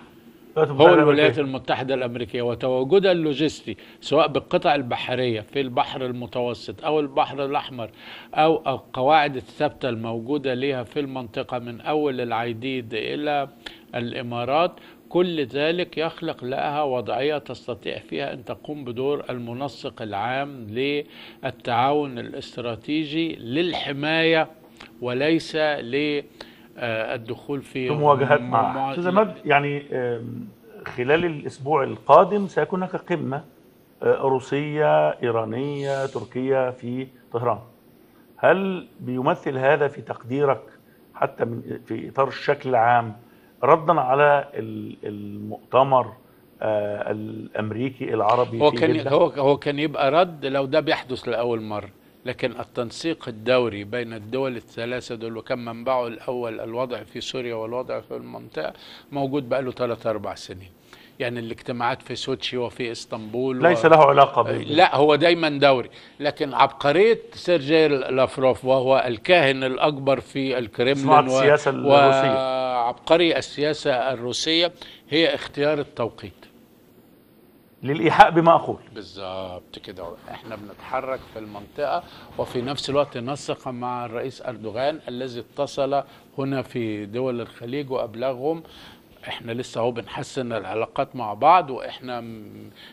هو الولايات. المتحدة الأمريكية وتواجدها اللوجستي سواء بالقطع البحرية في البحر المتوسط أو البحر الأحمر أو القواعد الثابتة الموجودة لها في المنطقة من أول العيديد إلى الإمارات كل ذلك يخلق لها وضعية تستطيع فيها أن تقوم بدور المنسق العام للتعاون الاستراتيجي للحماية وليس للدخول في في مواجهات مع أستاذ عماد يعني خلال الأسبوع القادم سيكون هناك قمة آه، روسية إيرانية تركية في طهران. هل بيمثل هذا في تقديرك حتى من في إطار الشكل العام ردا على ال- المؤتمر آه، الأمريكي العربي هو كان؟ هو هو كان يبقى رد لو ده بيحدث لأول مرة. لكن التنسيق الدوري بين الدول الثلاثة دول وكان منبعه الأول الوضع في سوريا والوضع في المنطقة موجود بقاله ثلاث أربع سنين. يعني الاجتماعات في سوتشي وفي إسطنبول ليس و... له علاقة بال- لا هو دايما دوري. لكن عبقرية سيرجي لافروف وهو الكاهن الأكبر في الكريملين صناعة السياسة الروسية. وعبقري السياسة الروسية هي اختيار التوقيت. للإيحاء بما أقول. بالظبط كده. إحنا بنتحرك في المنطقة وفي نفس الوقت نسق مع الرئيس أردوغان الذي اتصل هنا في دول الخليج وأبلغهم. إحنا لسه أهو بنحسن العلاقات مع بعض وإحنا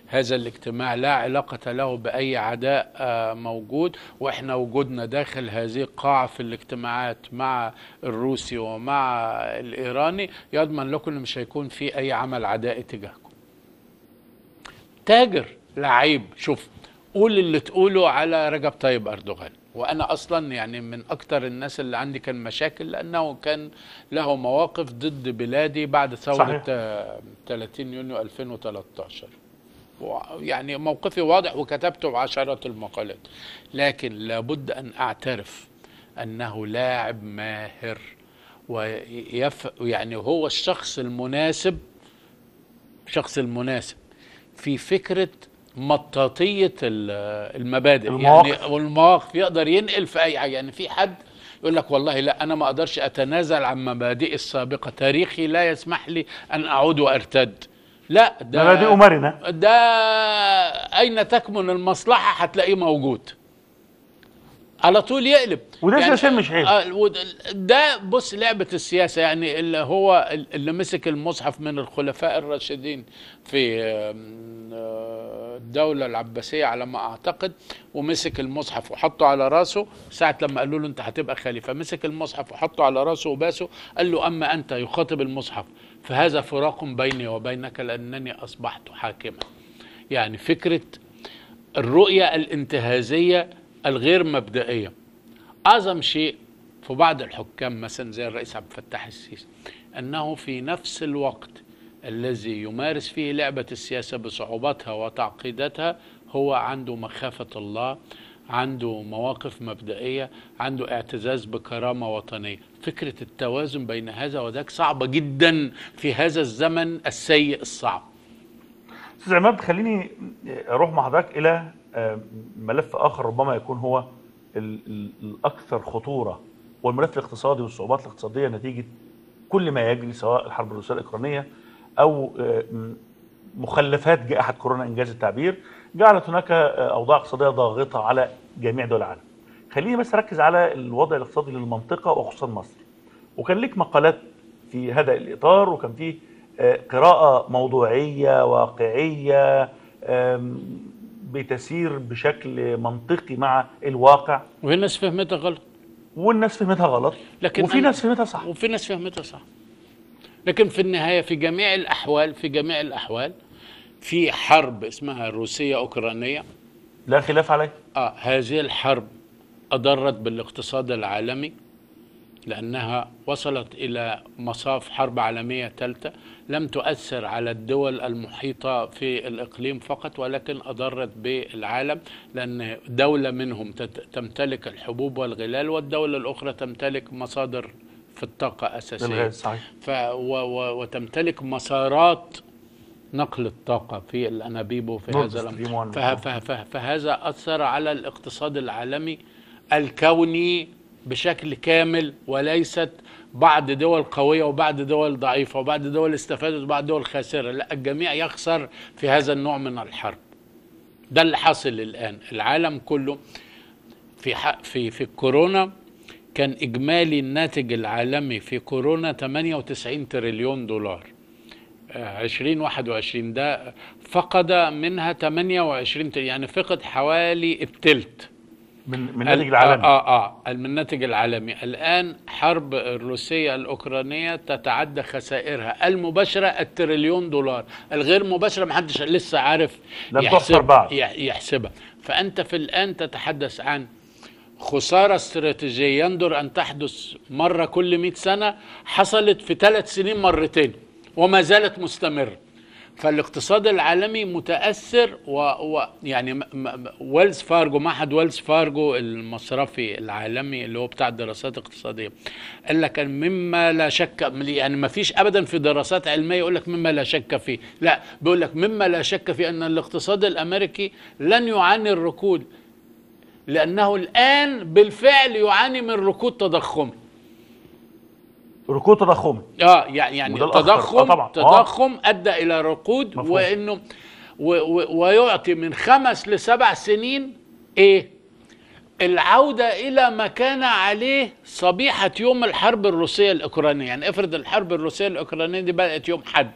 هذا الاجتماع لا علاقة له بأي عداء آه، موجود. وإحنا وجودنا داخل هذه القاعة في الاجتماعات مع الروسي ومع الإيراني يضمن لكم ان مش هيكون في أي عمل عدائي تجاهكم. تاجر لعيب. شوف قول اللي تقوله على رجب طيب أردوغان. وأنا أصلا يعني من أكتر الناس اللي عندي كان مشاكل لأنه كان له مواقف ضد بلادي بعد ثورة صحيح. آه، 30 يونيو 2013 و- يعني موقفي واضح وكتبته بعشرات المقالات. لكن لابد أن أعترف أنه لاعب ماهر ويف يعني هو الشخص المناسب الشخص المناسب. في فكرة مطاطية ال- المبادئ. المواقف. يعني والمواقف يقدر ينقل في أي حاجة. يعني في حد يقول لك والله لا أنا ما أقدرش أتنازل عن مبادئي السابقة. تاريخي لا يسمح لي أن أعود وأرتد. لا ده مبادئ مرنه ده أين تكمن المصلحة؟ هتلاقيه موجود. على طول يقلب. وده سياسيا مش عيب. آه، ده بص لعبة السياسة يعني اللي هو اللي مسك المصحف من الخلفاء الراشدين في آم، آه، الدولة العباسية على ما أعتقد ومسك المصحف وحطه على راسه. ساعة لما قالوا له أنت هتبقى خليفة مسك المصحف وحطه على راسه وباسه. قال له أما أنت يخاطب المصحف فهذا فراق بيني وبينك لأنني أصبحت حاكما. يعني فكرة الرؤية الانتهازية الغير مبدئية. أعظم شيء في بعض الحكام مثلا زي الرئيس عبد الفتاح السيسي أنه في نفس الوقت الذي يمارس فيه لعبة السياسة بصعوباتها وتعقيداتها هو عنده مخافة الله عنده مواقف مبدئية عنده اعتزاز بكرامة وطنية. فكرة التوازن بين هذا وذاك صعبة جدا في هذا الزمن السيء الصعب. أستاذ عماد خليني أروح مع حضرتك إلى ملف آخر ربما يكون هو ال- ال- الأكثر خطورة والملف الاقتصادي والصعوبات الاقتصادية نتيجة كل ما يجري سواء الحرب الروسية الأوكرانية أو آه، مخلفات جائحة كورونا إنجاز التعبير جعلت هناك آه، أوضاع اقتصادية ضاغطة على جميع دول العالم. خليني بس أركز على الوضع الاقتصادي للمنطقة وخصوصا مصر. وكان ليك مقالات في هذا الإطار وكان فيه آه، قراءة موضوعية واقعية بتسير بشكل منطقي مع الواقع. وهي الناس فهمتها غلط. والناس فهمتها غلط. لكن وفي ناس فهمتها صح. وفي ناس فهمتها صح. لكن في النهاية في جميع الأحوال في جميع الأحوال في حرب اسمها روسية أوكرانية. لا خلاف عليه. آه هذه الحرب أضرت بالاقتصاد العالمي. لأنها وصلت إلى مصاف حرب عالمية ثالثة لم تؤثر على الدول المحيطة في الإقليم فقط ولكن أضرت بالعالم لأن دولة منهم تمتلك الحبوب والغلال والدولة الأخرى تمتلك مصادر في الطاقة أساسية. صحيح. ف و و وتمتلك مسارات نقل الطاقة في الأنابيب وفي هذا الأمر. فهذا أثر على الاقتصاد العالمي الكوني بشكل كامل وليست بعض دول قوية وبعض دول ضعيفة وبعض دول استفادت وبعض دول خاسرة لا الجميع يخسر في هذا النوع من الحرب. ده اللي حاصل الآن. العالم كله في في في الكورونا كان إجمالي الناتج العالمي في كورونا 98 تريليون دولار. آه، 2021 ده فقد منها 28 تريليون يعني فقد حوالي التلت من من الناتج ال- العالمي. آه آه آه، من الناتج العالمي. الآن حرب الروسية الأوكرانية تتعدى خسائرها المباشرة التريليون دولار. الغير مباشرة ما حدش لسه عارف لم يحسب- بعد. يح- يحسبها. فأنت في الآن تتحدث عن خسارة استراتيجية. يندر أن تحدث مرة كل 100 سنة. حصلت في ثلاث سنين مرتين وما زالت مستمرة. فالاقتصاد العالمي متأثر و, و يعني ويلز فارجو معهد ويلز فارجو المصرفي العالمي اللي هو بتاع الدراسات الاقتصادية قال لك مما لا شك يعني ما فيش أبدا في دراسات علمية يقول لك مما لا شك فيه. لا بيقول لك مما لا شك فيه أن الاقتصاد الأمريكي لن يعاني الركود لأنه الآن بالفعل يعاني من ركود تضخمي. ركود تضخمي آه يعني يعني وده الأخطر. تضخم آه. آه. أدى إلى ركود مفهوم. وانه و و ويعطي من خمس لسبع سنين إيه العودة إلى ما كان عليه صبيحة يوم الحرب الروسية الأوكرانية يعني افرض الحرب الروسية الأوكرانية دي بدأت يوم حد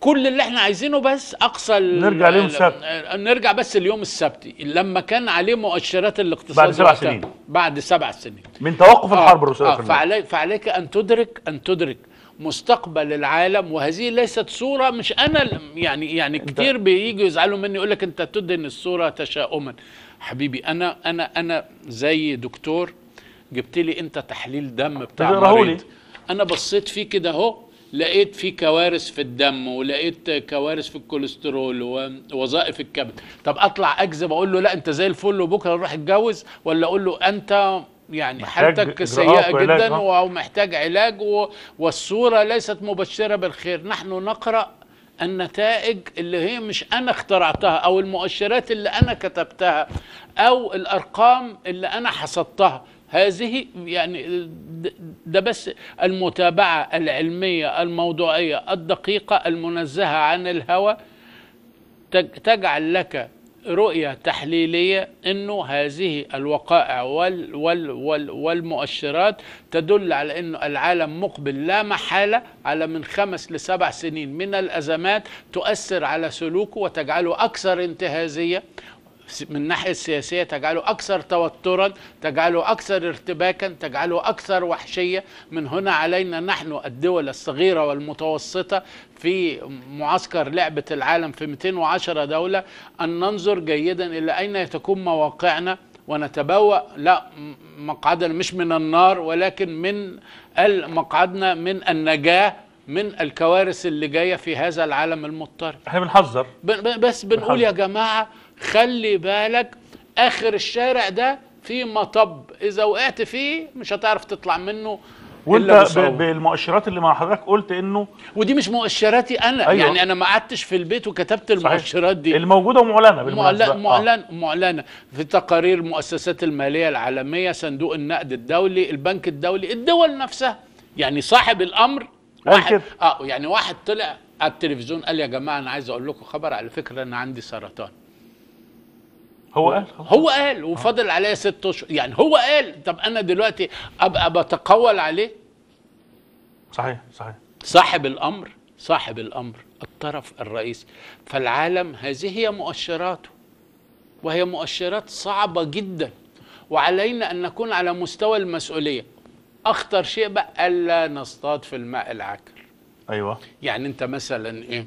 كل اللي إحنا عايزينه بس أقصى ال- نرجع ليوم ال- السبت. نرجع بس اليوم السبتي لما كان عليه مؤشرات الاقتصاد بعد سبع. سنين. بعد سبع سنين من توقف الحرب الروسية آه فعليك, فعليك أن تدرك أن تدرك مستقبل العالم وهذه ليست صورة مش أنا يعني يعني كتير بييجوا يزعلوا مني يقول لك أنت تدهن الصورة تشاؤما حبيبي أنا أنا أنا زي دكتور جبت لي أنت تحليل دم بتاع. مريض أنا بصيت فيه كده أهو لقيت في كوارث في الدم ولقيت كوارث في الكوليسترول ووظائف الكبد. طب أطلع أكذب أقول له لا أنت زي الفل وبكرة نروح اتجوز ولا أقول له أنت يعني حالتك وعلاج، جدا آه. ومحتاج علاج و- والصورة ليست مبشرة بالخير. نحن نقرأ النتائج اللي هي مش أنا اخترعتها أو المؤشرات اللي أنا كتبتها أو الأرقام اللي أنا حصدتها. هذه يعني ده بس المتابعة العلمية الموضوعية الدقيقة المنزهة عن الهوى. تج- تجعل لك رؤية تحليلية إنه هذه الوقائع وال وال وال والمؤشرات تدل على إنه العالم مقبل. لا محالة على من خمس لسبع سنين من الأزمات تؤثر على سلوكه وتجعله أكثر انتهازية. من الناحية السياسية تجعله أكثر توترا تجعله أكثر ارتباكا تجعله أكثر وحشية. من هنا علينا نحن الدول الصغيرة والمتوسطة في معسكر لعبة العالم في 210 دولة أن ننظر جيدا إلى أين تكون مواقعنا. ونتبوأ لا مقعدنا مش من النار ولكن من مقعدنا من النجاة من الكوارث اللي جاية في هذا العالم المضطرب. إحنا بنحذر. بس بنقول يا جماعة خلي بالك آخر الشارع ده في مطب. إذا وقعت فيه مش هتعرف تطلع منه وأنت. بالمؤشرات اللي مع حضرتك قلت إنه ودي مش مؤشراتي أنا. أيوة. يعني أنا ما قعدتش في البيت وكتبت. المؤشرات دي. الموجودة ومعلنة بالمناسبة. معلن معلن معلنة في تقارير المؤسسات المالية العالمية صندوق النقد الدولي البنك الدولي الدول نفسها. يعني صاحب الأمر واحد. آه يعني واحد طلع على التلفزيون قال يا جماعة أنا عايز أقول لكم خبر. على فكرة أنا عندي سرطان. هو قال خلاص. هو قال وفضل عليا ست أشهر. يعني هو قال طب أنا دلوقتي أبقى بتقول عليه؟ صحيح صحيح. صاحب الأمر صاحب الأمر الطرف الرئيسي فالعالم هذه هي مؤشراته وهي مؤشرات صعبة جدا. وعلينا أن نكون على مستوى المسؤولية. أخطر شيء بقى ألا نصطاد في الماء العكر. أيوه. يعني أنت مثلا إيه؟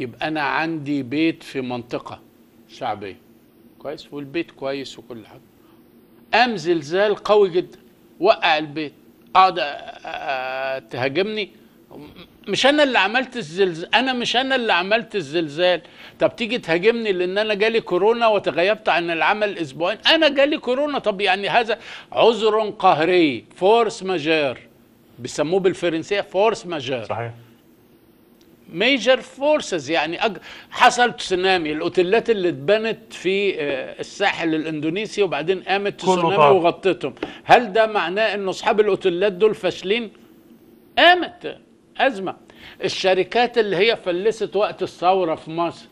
يبقى أنا عندي بيت في منطقة شعبية. كويس؟ والبيت كويس وكل حاجة. قام زلزال قوي جدا. وقع البيت. اقعد أ- أ- تهاجمني. مش أنا اللي عملت الزلزال أنا مش أنا اللي عملت الزلزال. طب تيجي تهاجمني لأن أنا جالي كورونا وتغيبت عن العمل أسبوعين. أنا جالي كورونا. طب يعني هذا عذر قهري. force majeure بيسموه بالفرنسية force majeure صحيح. major forces يعني أج... حصل تسونامي. الأوتيلات اللي اتبنت في آه، الساحل الإندونيسي وبعدين قامت تسونامي. وغطتهم. هل ده معناه ان أصحاب الأوتيلات دول فاشلين؟ قامت أزمة. الشركات اللي هي فلست وقت الثورة في مصر.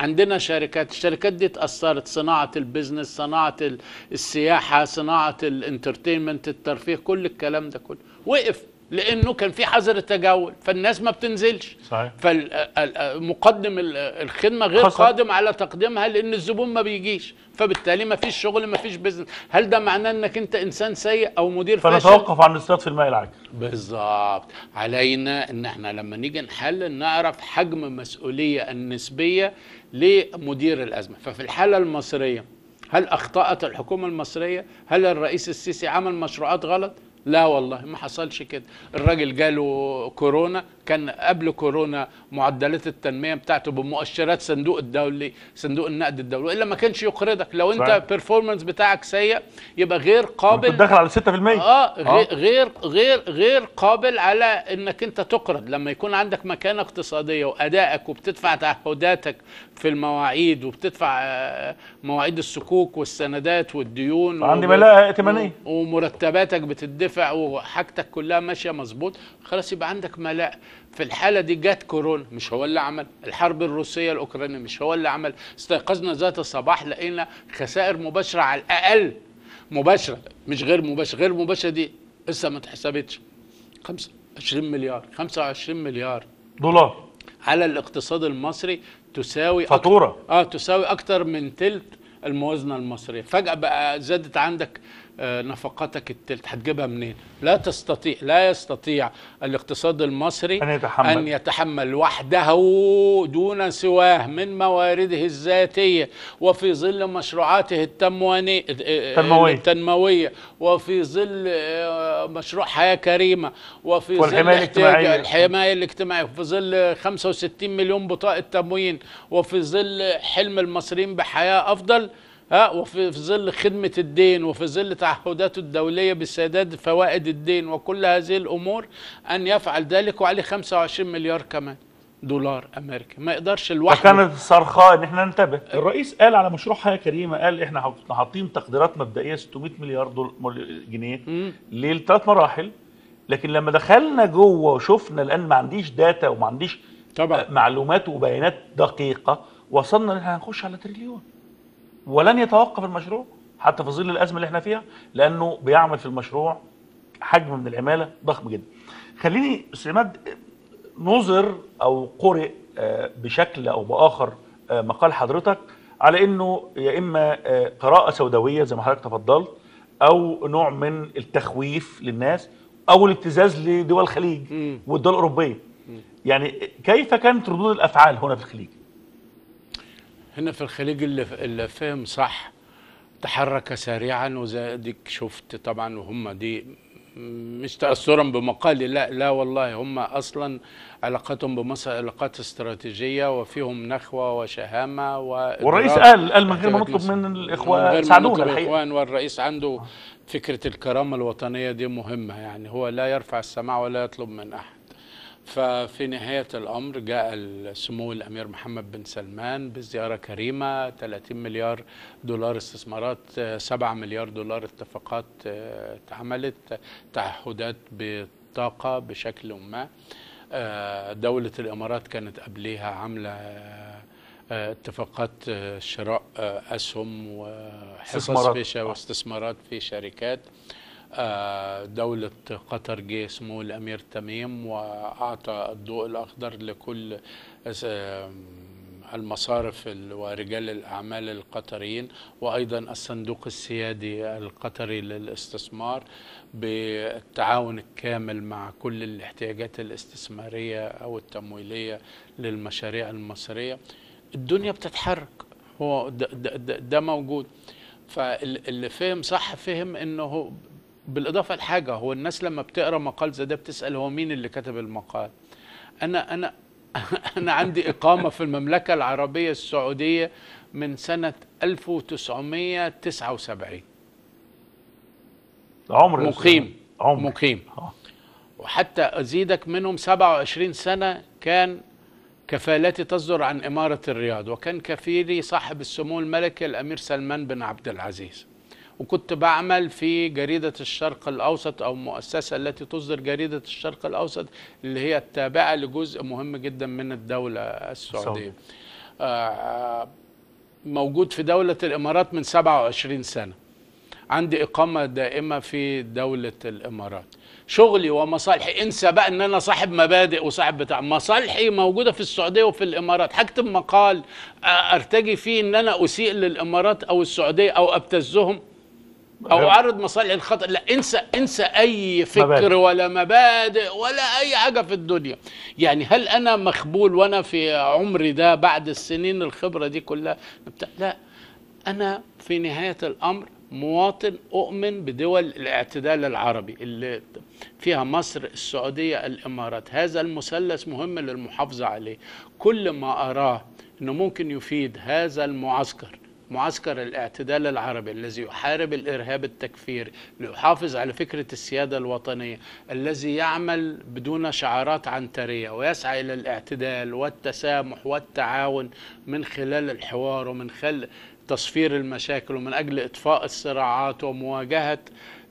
عندنا شركات. الشركات دي اتأثرت صناعة ال business صناعة ال- السياحة صناعة ال entertainment الترفيه كل الكلام ده كله. وقف. لأنه كان في حظر تجول فالناس ما بتنزلش. صحيح. فمقدم الخدمة غير خسر. قادم على تقديمها لأن الزبون ما بيجيش. فبالتالي ما فيش شغل ما فيش بيزنس هل ده معناه إنك أنت إنسان سيء أو مدير فاشل؟ فنتوقف عن الاصطياد في الماء العكر بالظبط. علينا إن إحنا لما نيجي نحلل نعرف حجم مسؤولية النسبية لمدير الأزمة. ففي الحالة المصرية هل أخطأت الحكومة المصرية؟ هل الرئيس السيسي عمل مشروعات غلط؟ لا والله ما حصلش كده. الراجل جاله كورونا كان قبل كورونا معدلات التنمية بتاعته بمؤشرات صندوق الدولي صندوق النقد الدولي وإلا ما كانش يقرضك. لو أنت. performance بتاعك سيء يبقى غير قابل كنت داخل على 6% آه غير غير غير غير قابل على إنك أنت تقرض. لما يكون عندك مكانة اقتصادية وأدائك وبتدفع تعهداتك في المواعيد وبتدفع آه، مواعيد السكوك والسندات والديون عندي ائتمانية. و- ومرتباتك بتدفع وحاجتك كلها ماشية مظبوط خلاص يبقى عندك ملاء. في الحالة دي جت كورونا مش هو اللي عمل. الحرب الروسية الأوكرانية مش هو اللي عمل. استيقظنا ذات الصباح لقينا خسائر مباشرة على الأقل. مباشرة مش غير مباشرة. غير مباشرة دي لسه ما اتحسبتش. 25 مليار. 25 مليار. دولار. على الاقتصاد المصري تساوي أك- فاتورة. آه تساوي أكتر من تلت الموازنة المصرية. فجأة بقى زادت عندك نفقاتك التلت هتجيبها منين لا تستطيع لا يستطيع الاقتصاد المصري أن يتحمل. أن يتحمل وحده دون سواه من موارده الذاتية وفي ظل مشروعاته التمواني تنموية. التنمويه وفي ظل آه، مشروع حياة كريمة وفي ظل والحماية احتياج الاجتماعية. الحماية الاجتماعية وفي ظل 65 مليون بطاقة تموين وفي ظل حلم المصريين بحياة أفضل ها وفي في ظل خدمة الدين وفي ظل تعهداته الدولية بسداد فوائد الدين وكل هذه الأمور أن يفعل ذلك وعليه 25 مليار كمان دولار أمريكي. ما يقدرش لوحده فكانت صرخة إن إحنا ننتبه. الرئيس قال على مشروع حياة كريمة قال إحنا حاط- حاطين تقديرات مبدئية 600 مليار دول جنيه. للثلاث مراحل لكن لما دخلنا جوه وشفنا لأن ما عنديش داتا وما عنديش طبعا. معلومات وبيانات دقيقة وصلنا إن إحنا هنخش على تريليون. ولن يتوقف المشروع حتى في ظل الأزمة اللي إحنا فيها لأنه بيعمل في المشروع حجم من العمالة ضخم جدا. خليني أستاذ عماد نظر أو قرئ آه، بشكل أو بآخر آه، مقال حضرتك على إنه يا إما آه، قراءة سوداوية زي ما حضرتك تفضلت أو نوع من التخويف للناس أو الابتزاز لدول الخليج. والدول الأوروبية. يعني كيف كانت ردود الأفعال هنا في الخليج؟ هنا في الخليج اللي, اللي فهم صح تحرك سريعا وزي ديك شفت طبعا وهم دي مش تأثرا بمقالي لا لا والله هم أصلا علاقتهم بمصر علاقات استراتيجية وفيهم نخوة وشهامة والرئيس قال قال من غير ما نطلب. من ما ساعدونا الإخوان والرئيس عنده فكرة الكرامة الوطنية دي مهمة يعني هو لا يرفع السماع ولا يطلب من أحد ففي نهاية الأمر جاء سمو الأمير محمد بن سلمان بزيارة كريمة 30 مليار دولار استثمارات آه، 7 مليار دولار اتفاقات آه، اتعملت تعهدات بالطاقة بشكل ما آه، دولة الإمارات كانت قبليها عاملة آه، اتفاقات شراء أسهم وحصص. في واستثمارات في شركات دولة قطر جه اسمه الأمير تميم وأعطى الضوء الأخضر لكل المصارف ال- ورجال الأعمال القطريين وأيضا الصندوق السيادي القطري للاستثمار بالتعاون الكامل مع كل الاحتياجات الاستثمارية أو التمويلية للمشاريع المصرية. الدنيا بتتحرك هو ده, ده, ده, ده موجود. فاللي فهم صح فهم إنه بالإضافة لحاجة هو الناس لما بتقرأ مقال زي ده بتسأل هو مين اللي كتب المقال. أنا أنا أنا عندي إقامة في المملكة العربية السعودية من سنة 1979 عمر مقيم عمر. مقيم. آه. وحتى أزيدك منهم 27 سنة كان كفالتي تصدر عن إمارة الرياض وكان كفيلي صاحب السمو الملكي الأمير سلمان بن عبد العزيز. وكنت بعمل في جريدة الشرق الأوسط أو المؤسسة التي تصدر جريدة الشرق الأوسط اللي هي التابعة لجزء مهم جدا من الدولة السعودية. آه، موجود في دولة الإمارات من 27 سنة. عندي إقامة دائمة في دولة الإمارات. شغلي ومصالحي انسى بقى إن أنا صاحب مبادئ وصاحب بتاع مصالحي موجودة في السعودية وفي الإمارات. هكتب مقال آه، أرتجي فيه إن أنا أسيء للإمارات أو السعودية أو أبتزهم أو اعرض مصالح الخطر لا انسى انسى أي فكر مبادئ. ولا مبادئ ولا أي حاجة في الدنيا. يعني هل أنا مخبول وأنا في عمري ده بعد السنين الخبرة دي كلها؟ بتاع لا. أنا في نهاية الأمر مواطن أؤمن بدول الاعتدال العربي اللي فيها مصر السعودية الإمارات. هذا المثلث مهم للمحافظة عليه. كل ما أراه إنه ممكن يفيد هذا المعسكر معسكر الاعتدال العربي الذي يحارب الإرهاب التكفيري ليحافظ على فكرة السيادة الوطنية الذي يعمل بدون شعارات عنترية ويسعى إلى الاعتدال والتسامح والتعاون من خلال الحوار ومن خلال تصفير المشاكل ومن أجل إطفاء الصراعات ومواجهة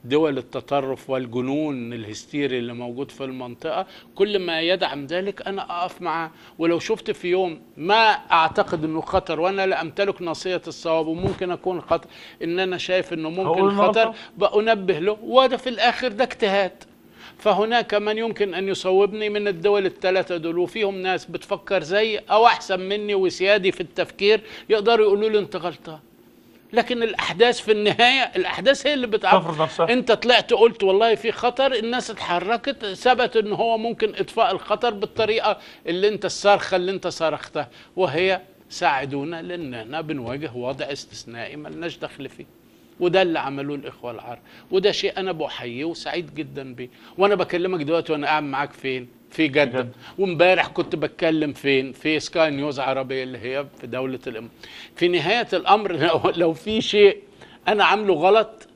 دول التطرف والجنون الهستيري اللي موجود في المنطقة كل ما يدعم ذلك أنا أقف معاه. ولو شفت في يوم ما أعتقد أنه خطر وأنا لا أمتلك ناصية الصواب وممكن أكون خطر إن أنا شايف أنه ممكن خطر. بأنبه له. وده في الآخر ده اجتهاد. فهناك من يمكن أن يصوبني من الدول الثلاثة دول وفيهم ناس بتفكر زي أو أحسن مني وسيادي في التفكير يقدروا يقولوا لي أنت غلطان لكن الأحداث في النهاية الأحداث هي اللي بتعرف. نفسها. أنت طلعت قلت والله في خطر الناس اتحركت ثبت إن هو ممكن إطفاء الخطر بالطريقة اللي أنت الصرخة اللي أنت صرختها. وهي ساعدونا لاننا بنواجه وضع استثنائي ملناش دخل فيه. وده اللي عملوه الإخوة العرب وده شيء أنا بحييه وسعيد جدا بيه. وأنا بكلمك دلوقتي وأنا قاعد معاك فين؟ في جدة. وامبارح كنت بتكلم فين؟ في سكاي نيوز عربيه اللي هي في دولة الأم. في نهاية الأمر لو, لو في شيء أنا عامله غلط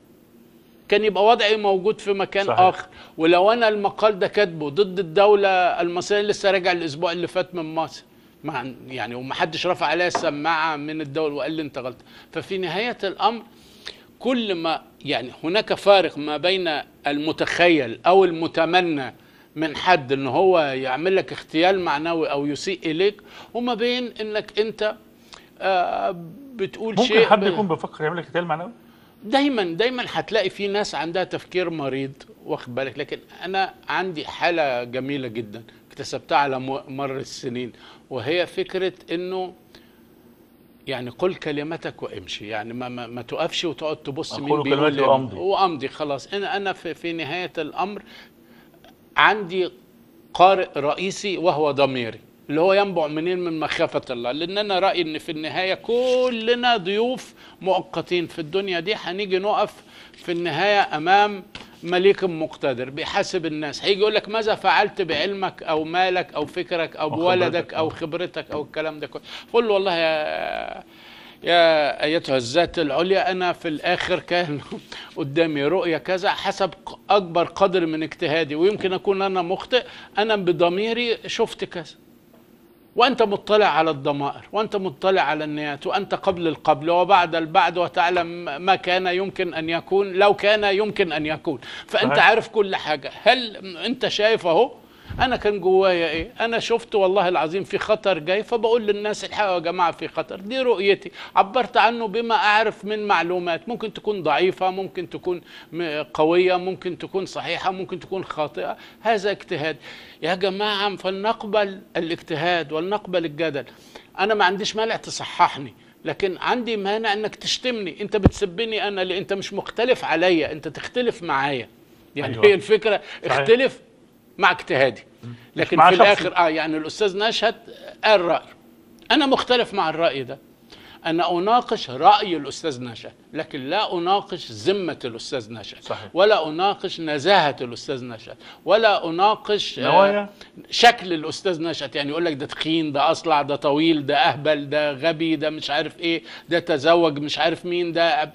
كان يبقى وضعي موجود في مكان صحيح. آخر. ولو أنا المقال ده كاتبه ضد الدولة المصرية لسه راجع الأسبوع اللي فات من مصر. مع يعني ومحدش رفع عليا السماعه من الدولة وقال لي أنت غلط. ففي نهاية الأمر كل ما يعني هناك فارق ما بين المتخيل أو المتمنى من حد إن هو يعمل لك اغتيال معنوي أو يسيء إليك وما بين إنك أنت آه، بتقول ممكن شيء حد ب- يكون بيفكر يعمل اغتيال معنوي دايما دايما هتلاقي في ناس عندها تفكير مريض واخد بالك لكن أنا عندي حالة جميلة جدا اكتسبتها على مر السنين وهي فكرة إنه يعني قل كلمتك وامشي يعني ما ما, ما تقفش وتقعد تبص مين بيقول إيه. وأمضي. وأمضي خلاص أنا أنا في, في نهاية الأمر عندي قارئ رئيسي وهو ضميري اللي هو ينبع منين؟ من مخافة الله. لأن أنا رأيي أن في النهاية كلنا ضيوف مؤقتين في الدنيا دي. هنيجي نقف في النهاية أمام مليك مقتدر بيحاسب الناس. هيجي يقول لك ماذا فعلت بعلمك أو مالك أو فكرك أو بولدك. أو خبرتك أو الكلام ده كله؟ قول له والله يا يا أيتها الذات العليا أنا في الآخر كان قدامي رؤية كذا حسب أكبر قدر من اجتهادي ويمكن أكون أنا مخطئ أنا بضميري شفت كذا. وأنت مطلع على الضمائر وأنت مطلع على النيات وأنت قبل القبل وبعد البعد وتعلم ما كان يمكن أن يكون لو كان يمكن أن يكون. فأنت. عارف كل حاجة. هل أنت شايف أهو؟ أنا كان جوايا إيه؟ أنا شفت والله العظيم في خطر جاي فبقول للناس الحقوا يا جماعة في خطر. دي رؤيتي. عبرت عنه بما أعرف من معلومات. ممكن تكون ضعيفة ممكن تكون قوية ممكن تكون صحيحة ممكن تكون خاطئة. هذا اجتهاد. يا جماعة فلنقبل الاجتهاد ولنقبل الجدل. أنا ما عنديش مانع تصححني لكن عندي مانع إنك تشتمني. أنت بتسبني أنا اللي أنت مش مختلف عليا. أنت تختلف معايا. يعني أيوة. هي الفكرة. صحيح. اختلف مع اجتهادي. لكن مع في شخصي. الآخر آه يعني الأستاذ نشهد قال راي أنا مختلف مع الرأي ده. أنا أناقش رأي الأستاذ نشهد لكن لا أناقش ذمة الأستاذ نشهد صحيح. ولا أناقش نزاهة الأستاذ نشهد ولا أناقش آه، نوايا؟ شكل الأستاذ نشأت يعني يقول لك ده تخين ده أصلع ده طويل ده أهبل ده غبي ده مش عارف إيه ده تزوج مش عارف مين ده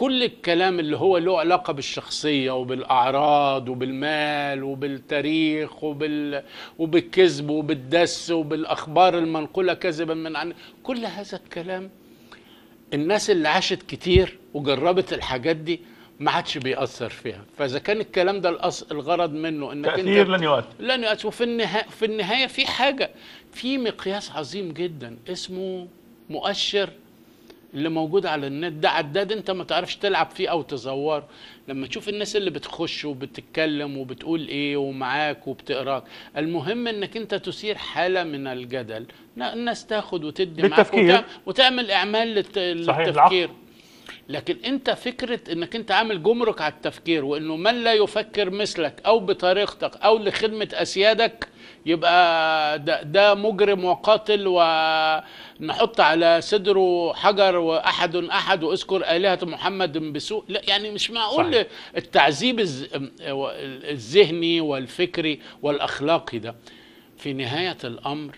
كل الكلام اللي هو له علاقة بالشخصية وبالأعراض وبالمال وبالتاريخ وبال... وبالكذب وبالدس وبالأخبار المنقولة كذبا من عن كل هذا الكلام الناس اللي عاشت كتير وجربت الحاجات دي ما عادش بيأثر فيها. فإذا كان الكلام ده الأص... الغرض منه إنك تأثير لن يؤثر. لن يؤثر. وفي النهاية في النهاية في حاجة في مقياس عظيم جدا اسمه مؤشر اللي موجود على النت ده عداد انت ما تعرفش تلعب فيه أو تزوره. لما تشوف الناس اللي بتخش وبتتكلم وبتقول إيه ومعاك وبتقراك المهم انك انت تثير حالة من الجدل. لا، الناس تاخد وتدي معاك وتعمل اعمال للتفكير. لكن انت فكرة انك انت عامل جمرك على التفكير وانه من لا يفكر مثلك أو بطريقتك أو لخدمة اسيادك يبقى ده, ده مجرم وقاتل ونحط على صدره حجر وأحد أحد واذكر آلهة محمد بسوء لا يعني مش معقول صحيح. التعذيب الذهني والفكري والأخلاقي ده في نهاية الأمر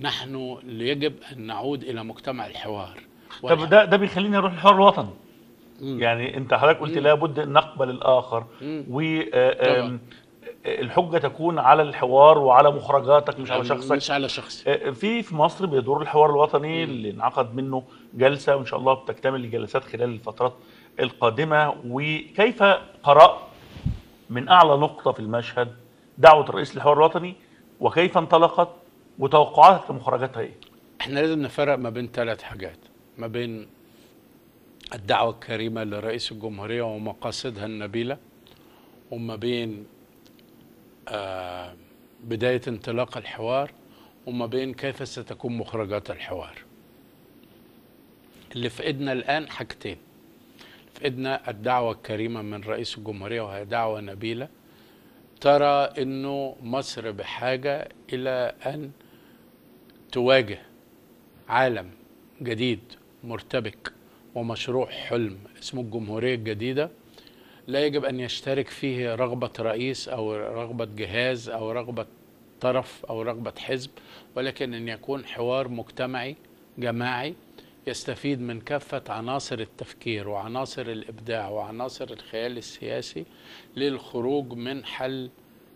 نحن يجب أن نعود إلى مجتمع الحوار طب ده ده بيخليني أروح الحوار الوطني. يعني أنت حضرتك قلت. لابد أن نقبل الآخر مم. والحجه تكون على الحوار وعلى مخرجاتك مش على شخصك. مش على شخصي آه، في في مصر بيدور الحوار الوطني اللي انعقد منه جلسة وإن شاء الله بتكتمل الجلسات خلال الفترات القادمة. وكيف قرأت من أعلى نقطة في المشهد دعوة الرئيس للحوار الوطني وكيف انطلقت وتوقعاتك لمخرجاتها إيه؟ إحنا لازم نفرق ما بين ثلاث حاجات. ما بين الدعوة الكريمة لرئيس الجمهورية ومقاصدها النبيلة وما بين آه بداية انطلاق الحوار وما بين كيف ستكون مخرجات الحوار. اللي في ايدنا الآن حاجتين. في ايدنا الدعوة الكريمة من رئيس الجمهورية وهي دعوة نبيلة. ترى إنه مصر بحاجة إلى أن تواجه عالم جديد مرتبك ومشروع حلم اسمه الجمهورية الجديدة. لا يجب أن يشترك فيه رغبة رئيس أو رغبة جهاز أو رغبة طرف أو رغبة حزب ولكن أن يكون حوار مجتمعي جماعي يستفيد من كافة عناصر التفكير وعناصر الإبداع وعناصر الخيال السياسي للخروج من حل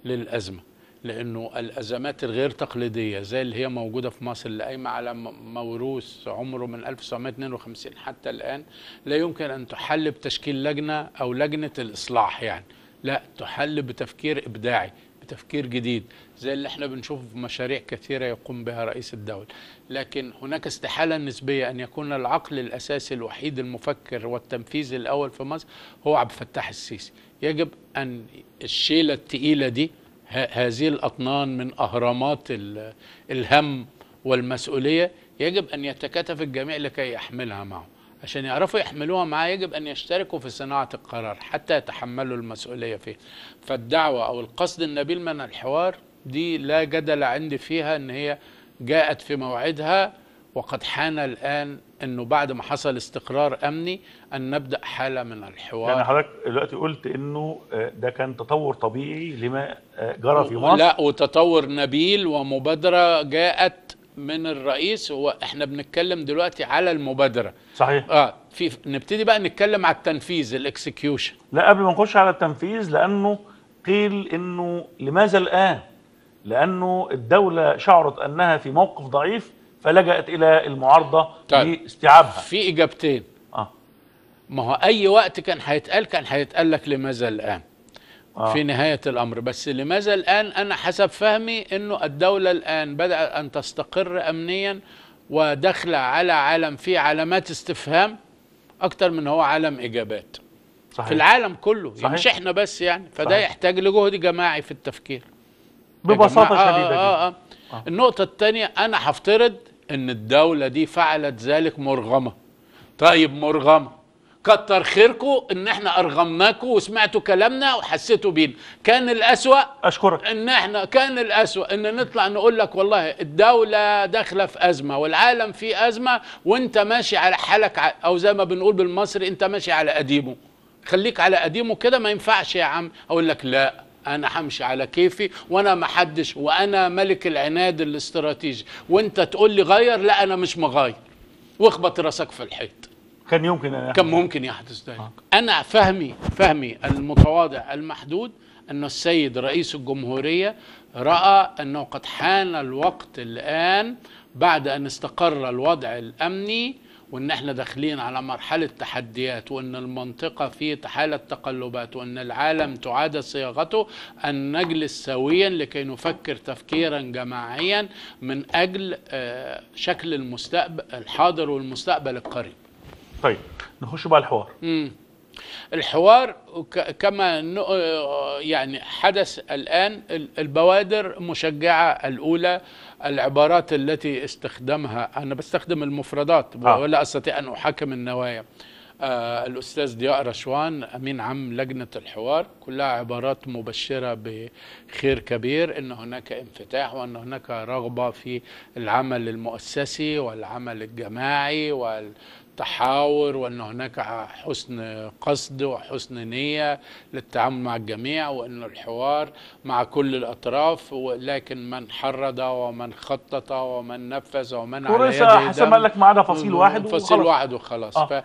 للأزمة. لأنه الأزمات الغير تقليدية زي اللي هي موجودة في مصر اللي قايمة على موروث عمره من 1952 حتى الآن لا يمكن أن تحل بتشكيل لجنة أو لجنة الإصلاح يعني. لا تحل بتفكير إبداعي بتفكير جديد زي اللي إحنا بنشوفه في مشاريع كثيرة يقوم بها رئيس الدولة. لكن هناك استحالة نسبية أن يكون العقل الأساسي الوحيد المفكر والتنفيذي الأول في مصر هو عبد الفتاح السيسي. يجب أن الشيلة التقيلة دي هذه الأطنان من أهرامات ال- الهم والمسؤولية. يجب أن يتكاتف الجميع لكي يحملها معه. عشان يعرفوا يحملوها معاه يجب أن يشتركوا في صناعة القرار حتى يتحملوا المسؤولية فيه. فالدعوة أو القصد النبيل من الحوار دي لا جدل عندي فيها أن هي جاءت في موعدها وقد حان الآن أنه بعد ما حصل استقرار أمني أن نبدأ حالة من الحوار. يعني حضرتك دلوقتي قلت انه آه، ده كان تطور طبيعي لما آه، جرى في مصر؟ لا وتطور نبيل ومبادرة جاءت من الرئيس. هو إحنا بنتكلم دلوقتي على المبادرة. صحيح. آه في نبتدي بقى نتكلم على التنفيذ الاكسكيوشن. لا قبل ما نخش على التنفيذ لأنه قيل إنه لماذا الآن؟ لأنه الدولة شعرت أنها في موقف ضعيف فلجأت إلى المعارضة طيب. لاستيعابها. في إجابتين. آه. ما هو أي وقت كان هيتقال كان هيتقال لك لماذا الآن؟ آه. في نهاية الأمر. بس لماذا الآن؟ أنا حسب فهمي أنه الدولة الآن بدأت أن تستقر أمنيا وداخلة على عالم فيه علامات استفهام أكتر من هو عالم إجابات. صحيح. في العالم كله. صحيح. يعني مش إحنا بس يعني. فده صحيح. يحتاج لجهد جماعي في التفكير. جماعة، شديدة آه آه آه. آه. النقطة الثانية أنا هفترض أن الدولة دي فعلت ذلك مرغمة. طيب مرغمة. كتر خيركم إن إحنا ارغمناكم وسمعتوا كلامنا وحسيتوا بينا. كان الأسوأ أشكرك. إن إحنا كان الأسوأ إن نطلع نقول لك والله الدولة داخلة في أزمة والعالم في أزمة وإنت ماشي على حالك أو زي ما بنقول بالمصري إنت ماشي على قديمه خليك على قديمه كده ما ينفعش يا عم أقول لك لا. أنا همشي على كيفي وأنا ما حدش وأنا ملك العناد الاستراتيجي. وأنت تقول لي غير؟ لا أنا مش مغاير واخبط راسك في الحيط. كان يمكن أن كان ممكن يحدث ذلك أنا فهمي فهمي المتواضع المحدود أن السيد رئيس الجمهورية رأى أنه قد حان الوقت الآن بعد أن استقر الوضع الأمني وإن إحنا داخلين على مرحلة تحديات وإن المنطقة في حالة تقلبات وإن العالم تعاد صياغته ان نجلس سويا لكي نفكر تفكيرا جماعيا من أجل آه، شكل المستقبل الحاضر والمستقبل القريب. طيب نخش بقى الحوار مم. الحوار كما آه، يعني حدث الآن ال- البوادر مشجعة الأولى العبارات التي استخدمها أنا بستخدم المفردات آه. ولا أستطيع أن أحكم النوايا آه الأستاذ ضياء رشوان أمين عام لجنة الحوار كلها عبارات مبشرة بخير كبير أن هناك انفتاح وأن هناك رغبة في العمل المؤسسي والعمل الجماعي والتحاور وأن هناك حسن قصد وحسن نية للتعامل مع الجميع وأن الحوار مع كل الأطراف ولكن من حرض ومن خطط ومن نفذ ومن على يده حسب قال لك عدا فصيل واحد فصيل. واحد وخلاص آه.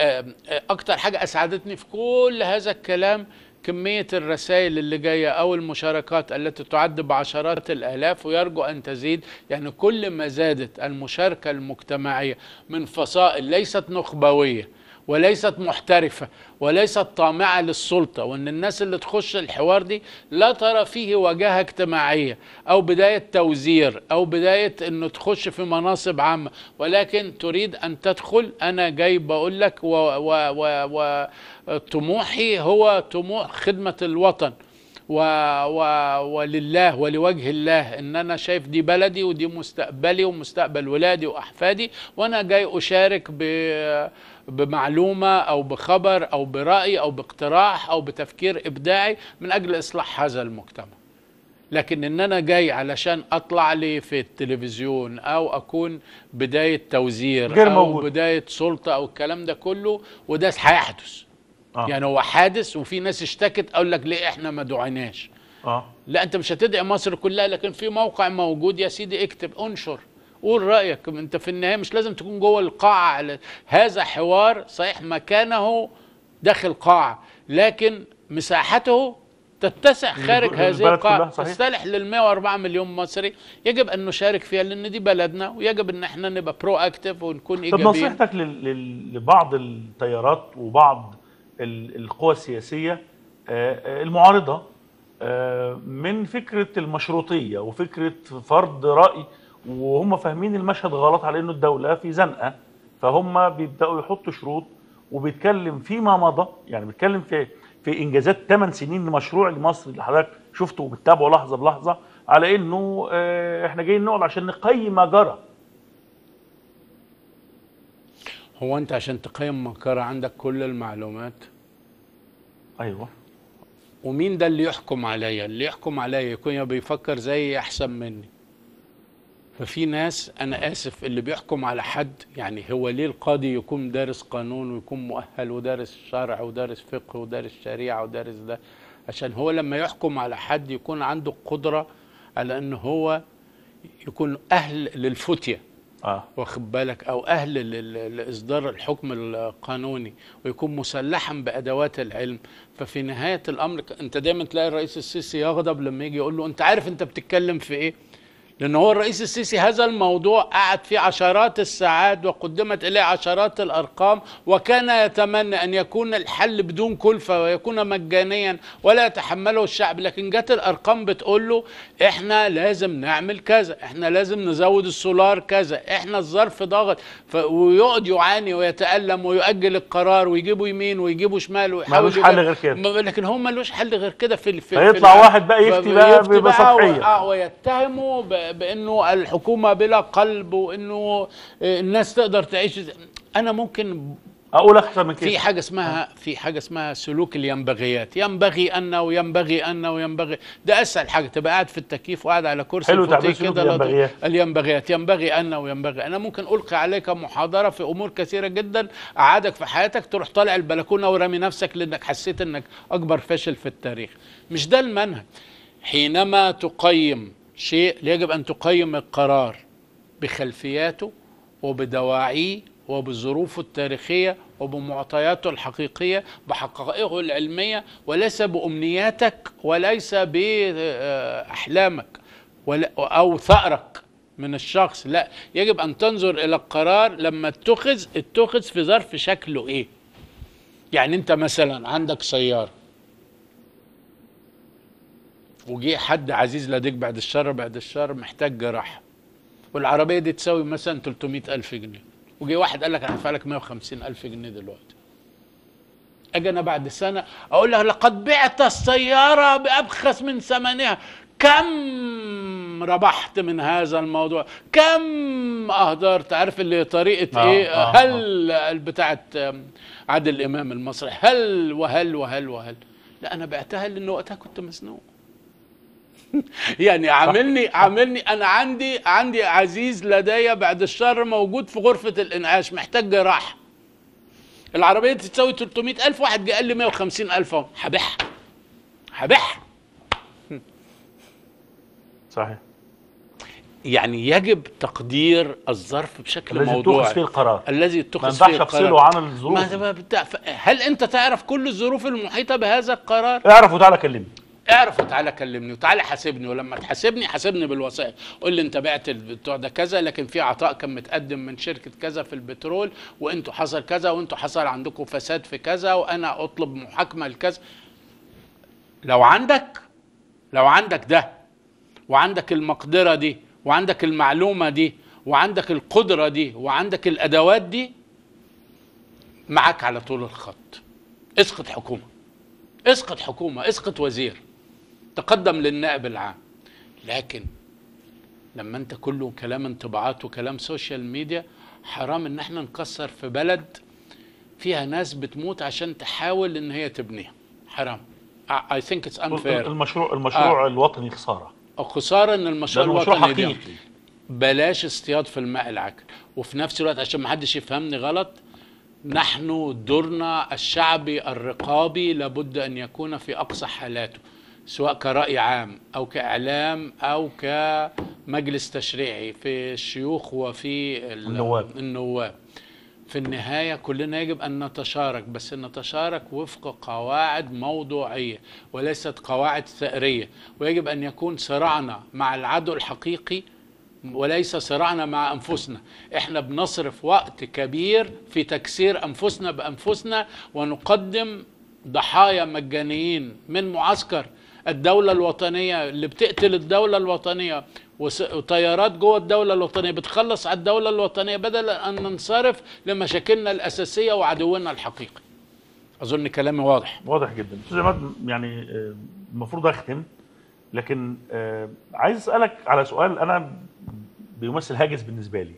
آه، أكتر حاجة اسعدتني في كل هذا الكلام كمية الرسائل اللي جاية أو المشاركات التي تعد بعشرات الآلاف ويرجو أن تزيد يعني كل ما زادت المشاركة المجتمعية من فصائل ليست نخبوية وليست محترفة وليست طامعة للسلطة وأن الناس اللي تخش الحوار دي لا ترى فيه وجاهة اجتماعية أو بداية توزير أو بداية أنه تخش في مناصب عامة ولكن تريد أن تدخل. أنا جاي بقول لك و- و- و- وطموحي هو طموح خدمة الوطن و و ولله ولوجه الله إن أنا شايف دي بلدي ودي مستقبلي ومستقبل ولادي وأحفادي وأنا جاي أشارك ب بمعلومة أو بخبر أو برأي أو باقتراح أو بتفكير إبداعي من أجل إصلاح هذا المجتمع لكن إن أنا جاي علشان أطلع لي في التلفزيون أو أكون بداية توزير غير أو موجود. بداية سلطة أو الكلام ده كله وده هيحدث آه. يعني هو حادث وفي ناس اشتكت أقول لك ليه إحنا ما دعيناش؟ آه. لا أنت مش هتدعي مصر كلها لكن في موقع موجود يا سيدي اكتب انشر قول رأيك. أنت في النهاية مش لازم تكون جوه القاعة على هذا حوار صحيح مكانه داخل قاعة لكن مساحته تتسع خارج هذه صحيح. تصلح لل 104 مليون مصري. يجب أن نشارك فيها لأن دي بلدنا ويجب أن إحنا نبقى proactive ونكون طب إيجابيين. نصيحتك لبعض التيارات وبعض القوى السياسية آه، آه، المعارضة آه، من فكرة المشروطية وفكرة فرض رأي وهم فاهمين المشهد غلط على إنه الدولة في زنقة فهم بيبدأوا يحطوا شروط وبيتكلم فيما مضى يعني بيتكلم في في إنجازات 8 سنين لمشروع لمصر اللي حضرتك شفته وبتتابعه لحظة بلحظة على إنه إحنا جايين نقعد عشان نقيم ما جرى. هو انت عشان تقيم مكارة عندك كل المعلومات؟ أيوه. ومين ده اللي يحكم عليا؟ اللي يحكم عليا يكون يا بيفكر زيي أحسن مني. ففي ناس أنا آسف اللي بيحكم على حد يعني هو ليه القاضي يكون دارس قانون ويكون مؤهل ودارس شرع ودارس فقه ودارس شريعة ودارس ده؟ عشان هو لما يحكم على حد يكون عنده قدرة على إن هو يكون أهل للفتية. آه. واخد بالك؟ أو أهل لاصدار الحكم القانوني ويكون مسلحا بأدوات العلم. ففي نهاية الأمر أنت دايما تلاقي الرئيس السيسي يغضب لما يجي يقول له أنت عارف أنت بتتكلم في إيه؟ لأن هو الرئيس السيسي هذا الموضوع قعد فيه عشرات الساعات وقدمت إليه عشرات الأرقام وكان يتمنى أن يكون الحل بدون كلفة ويكون مجانيا ولا يتحمله الشعب لكن جت الأرقام بتقول له إحنا لازم نعمل كذا إحنا لازم نزود السولار كذا إحنا الظرف ضاغط. ويقعد يعاني ويتألم ويؤجل القرار ويجيبوا يمين ويجيبوا شمال ويحاول ملوش حل غير كده. لكن هو ملوش حل غير كده في في فيطلع في واحد بقى يفتي بقى يفتي بسطحية. و- آه، ويتهموا ب- بأنه الحكومة بلا قلب وإنه الناس تقدر تعيش أنا ممكن أقول أكثر من كده. في حاجة اسمها في حاجة اسمها سلوك الينبغيات. ينبغي أن وينبغي أن وينبغي ده أسهل حاجة تبقى قاعد في التكييف وقاعد على كرسي حلو تعبير سلوك. الينبغيات. الينبغيات ينبغي أن وينبغي أنا ممكن ألقي عليك محاضرة في أمور كثيرة جدا أعادك في حياتك تروح طالع البلكونة ورامي نفسك لأنك حسيت إنك أكبر فاشل في التاريخ. مش ده المنهج. حينما تقيم شيء يجب أن تقيم القرار بخلفياته وبدواعيه وبظروفه التاريخية وبمعطياته الحقيقية بحقائقه العلمية وليس بأمنياتك وليس بأحلامك أو ثأرك من الشخص لا. يجب أن تنظر إلى القرار لما اتخذ اتخذ في ظرف شكله إيه؟ يعني أنت مثلا عندك سيارة. وجي حد عزيز لديك بعد الشر بعد الشر محتاج جراحة. والعربية دي تساوي مثلا 300 ألف جنيه. وجي واحد قال لك أنا هدفع لك 150 ألف جنيه دلوقتي. أجي أنا بعد سنة أقول لك لقد بعت السيارة بأبخس من ثمنها. كم ربحت من هذا الموضوع؟ كم أهدرت؟ عارف اللي طريقة آه، إيه؟ آه، هل بتاعت عادل إمام المصري؟ هل وهل وهل وهل؟ لا أنا بعتها لأن وقتها كنت مزنوق. يعني عاملني عاملني أنا عندي عندي عزيز لدي بعد الشر موجود في غرفة الإنعاش محتاج جراحة. العربية دي تساوي 300 ألف واحد جه قال لي 150 ألف أهو. هبيعها هبيعها صحيح. يعني يجب تقدير الظرف بشكل الذي موضوعي. اتخذ فيه القرار. الذي ما اتخذ فيه القرار. عن ما الظروف ده بتاع ف- هل أنت تعرف كل الظروف المحيطة بهذا القرار؟ اعرف وتعالى كلمني. اعرف وتعالى كلمني وتعالى حاسبني ولما تحاسبني حاسبني بالوثائق قول لي انت بعت البتوع ده كذا لكن في عطاء كان متقدم من شركة كذا في البترول وانتوا حصل كذا وانتوا حصل عندكم فساد في كذا وأنا اطلب محاكمة لكذا. لو عندك لو عندك ده وعندك المقدرة دي وعندك المعلومة دي وعندك القدرة دي وعندك الأدوات دي معاك على طول الخط. اسقط حكومة. اسقط حكومة اسقط وزير. تقدم للنائب العام. لكن لما انت كله كلام انطباعات وكلام سوشيال ميديا حرام ان إحنا نكسر في بلد فيها ناس بتموت عشان تحاول ان هي تبنيها. حرام. I think it's unfair. المشروع المشروع آه. الوطني خسارة. خسارة إن المشروع الوطني حقيقي. بلاش اصطياد في الماء العكر. وفي نفس الوقت عشان ما حدش يفهمني غلط نحن دورنا الشعبي الرقابي لابد أن يكون في أقصى حالاته. سواء كرأي عام أو كإعلام أو كمجلس تشريعي في الشيوخ وفي ال- النواب. النواب. في النهاية كلنا يجب أن نتشارك بس نتشارك وفق قواعد موضوعية وليست قواعد ثأرية. ويجب أن يكون صراعنا مع العدو الحقيقي وليس صراعنا مع أنفسنا. إحنا بنصرف وقت كبير في تكسير أنفسنا بأنفسنا ونقدم ضحايا مجانيين من معسكر الدولة الوطنية اللي بتقتل الدولة الوطنية وطيارات جوه الدولة الوطنية بتخلص على الدولة الوطنية بدل أن ننصرف لمشاكلنا الأساسية وعدونا الحقيقي. أظن كلامي واضح. واضح جدا. أستاذ عماد يعني آه، المفروض أختم لكن آه، عايز أسألك على سؤال أنا بيمثل هاجس بالنسبة لي.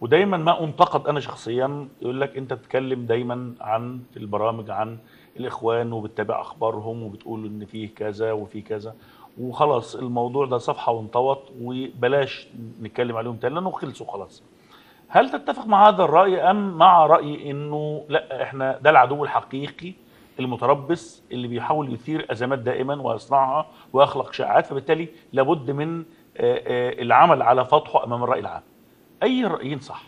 ودايما ما أنتقد أنا شخصيا يقول لك أنت بتتكلم دايما عن في البرامج عن الإخوان وبتتابع أخبارهم وبتقول إن فيه كذا وفيه كذا. وخلاص الموضوع ده صفحة وانطوت وبلاش نتكلم عليهم تاني لأنه خلصوا خلاص. هل تتفق مع هذا الرأي أم مع رأي أنه لأ إحنا ده العدو الحقيقي المتربص اللي بيحاول يثير أزمات دائما ويصنعها ويخلق شائعات؟ فبالتالي لابد من العمل على فتحه أمام الرأي العام. أي الرأيين صح؟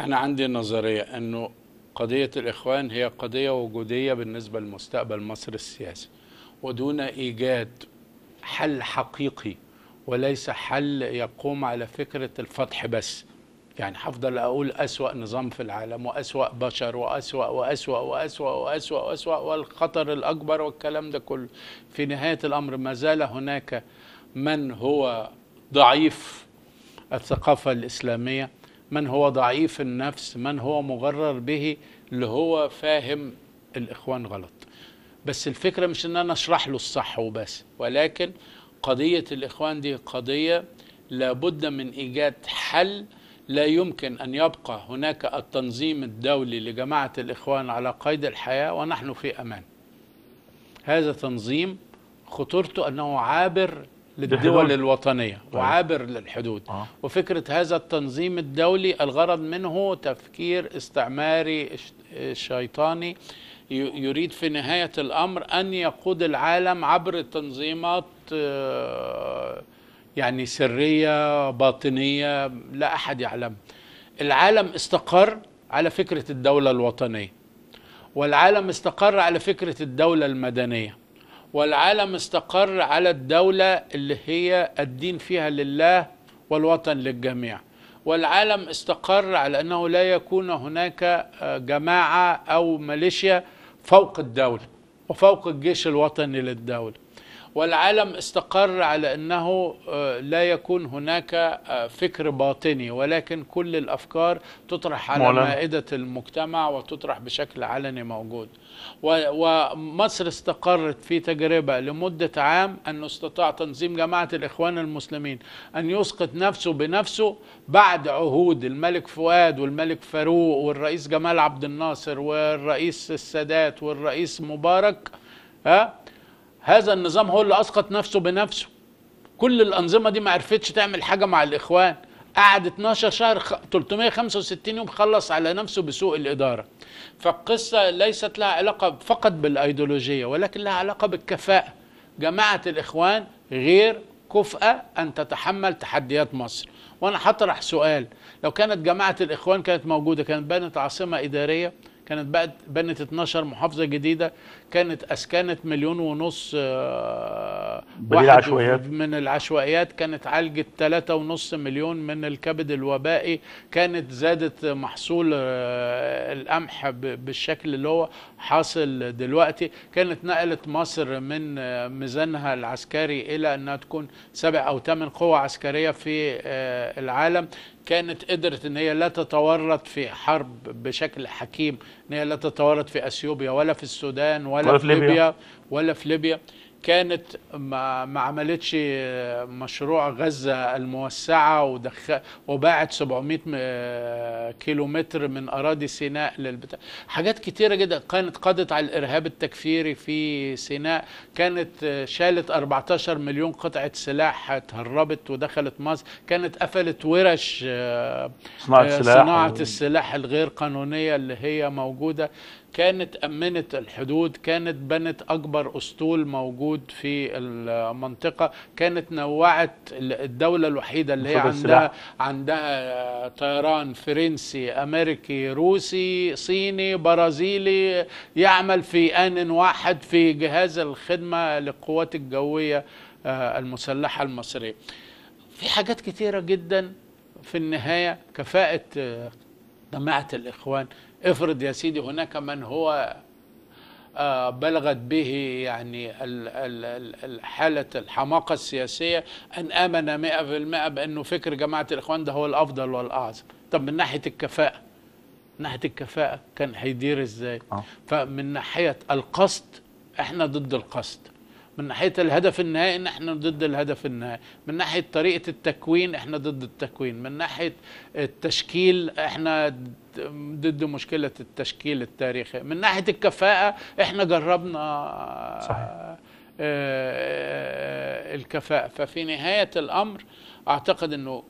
أنا عندي نظرية أنه قضية الإخوان هي قضية وجودية بالنسبة لمستقبل مصر السياسي ودون إيجاد حل حقيقي وليس حل يقوم على فكرة الفتح بس. يعني هفضل أقول أسوأ نظام في العالم وأسوأ بشر وأسوأ وأسوأ وأسوأ وأسوأ وأسوأ والخطر الأكبر والكلام ده كله. في نهاية الأمر ما زال هناك من هو ضعيف الثقافة الإسلامية من هو ضعيف النفس من هو مغرر به اللي هو فاهم الإخوان غلط. بس الفكرة مش إن أنا أشرح له الصح وبس ولكن قضية الإخوان دي قضية لابد من إيجاد حل. لا يمكن أن يبقى هناك التنظيم الدولي لجماعة الإخوان على قيد الحياة ونحن في أمان. هذا تنظيم خطورته أنه عابر للدول. الوطنية طيب. وعابر للحدود آه. وفكرة هذا التنظيم الدولي الغرض منه تفكير استعماري شيطاني يريد في نهاية الأمر أن يقود العالم عبر تنظيمات آه، يعني سرية باطنية لا أحد يعلم العالم استقر على فكرة الدولة الوطنية والعالم استقر على فكرة الدولة المدنية والعالم استقر على الدولة اللي هي الدين فيها لله والوطن للجميع. والعالم استقر على أنه لا يكون هناك آه، جماعة أو ميليشيا فوق الدولة وفوق الجيش الوطني للدولة. والعالم استقر على أنه آه، لا يكون هناك آه، فكر باطني ولكن كل الأفكار تطرح على معلنة. مائدة المجتمع وتطرح بشكل علني موجود ومصر استقرت في تجربة لمدة عام انه استطاع تنظيم جماعة الإخوان المسلمين أن يسقط نفسه بنفسه بعد عهود الملك فؤاد والملك فاروق والرئيس جمال عبد الناصر والرئيس السادات والرئيس مبارك ها هذا النظام هو اللي أسقط نفسه بنفسه. كل الأنظمة دي ما عرفتش تعمل حاجة مع الإخوان. قعد 12 شهر خ- 365 يوم خلص على نفسه بسوء الإدارة. فالقصة ليست لها علاقة فقط بالأيديولوجية ولكن لها علاقة بالكفاءة. جماعة الإخوان غير كفءه أن تتحمل تحديات مصر. وأنا هطرح سؤال. لو كانت جماعة الإخوان كانت موجودة كانت بنت عاصمة إدارية كانت بنت 12 محافظة جديدة كانت أسكنت مليون ونص آه، واحد عشوائيات. من العشوائيات. كانت عالجت 3.5 مليون من الكبد الوبائي. كانت زادت محصول آه، القمح بالشكل اللي هو حاصل دلوقتي. كانت نقلت مصر من آه، ميزانها العسكري إلى إنها تكون سبع أو ثمان قوة عسكرية في العالم. كانت قدرت إن هي لا تتورط في حرب بشكل حكيم إن هي لا تتورط في أثيوبيا ولا في السودان ولا, ولا في. ليبيا ولا في ليبيا كانت ما, ما عملتش مشروع غزة الموسعة ودخ وباعت 700 م- كيلو متر من أراضي سيناء للبتاع. حاجات كتيرة جدا. كانت قضت على الإرهاب التكفيري في سيناء. كانت شالت 14 مليون قطعة سلاح اتهربت ودخلت مصر. كانت قفلت ورش آه، صناعة آه، صناعة السلاح الغير قانونية اللي هي موجودة. كانت أمنت الحدود كانت بنت أكبر أسطول موجود في المنطقة كانت نوعت الدولة الوحيدة اللي هي عندها السلاح. عندها طيران فرنسي أمريكي روسي صيني برازيلي يعمل في آن واحد في جهاز الخدمة للقوات الجوية آه، المسلحة المصرية في حاجات كتيرة جدا في النهاية كفاءة آه، جماعة الإخوان افرض يا سيدي هناك من هو آه، بلغت به يعني ال- ال- ال- ال- حالة الحماقة السياسية أن آمن مئة في المئة بأنه فكر جماعة الإخوان ده هو الأفضل والأعظم. طب من ناحية الكفاءة من ناحية الكفاءة كان هيدير إزاي؟ آه. فمن ناحية القصد إحنا ضد القصد. من ناحية الهدف النهائي إن إحنا ضد الهدف النهائي. من ناحية طريقة التكوين إحنا ضد التكوين. من ناحية التشكيل إحنا ضد مشكلة التشكيل التاريخي من ناحية الكفاءة إحنا جربنا صحيح. آه، الكفاءة ففي نهاية الأمر أعتقد أنه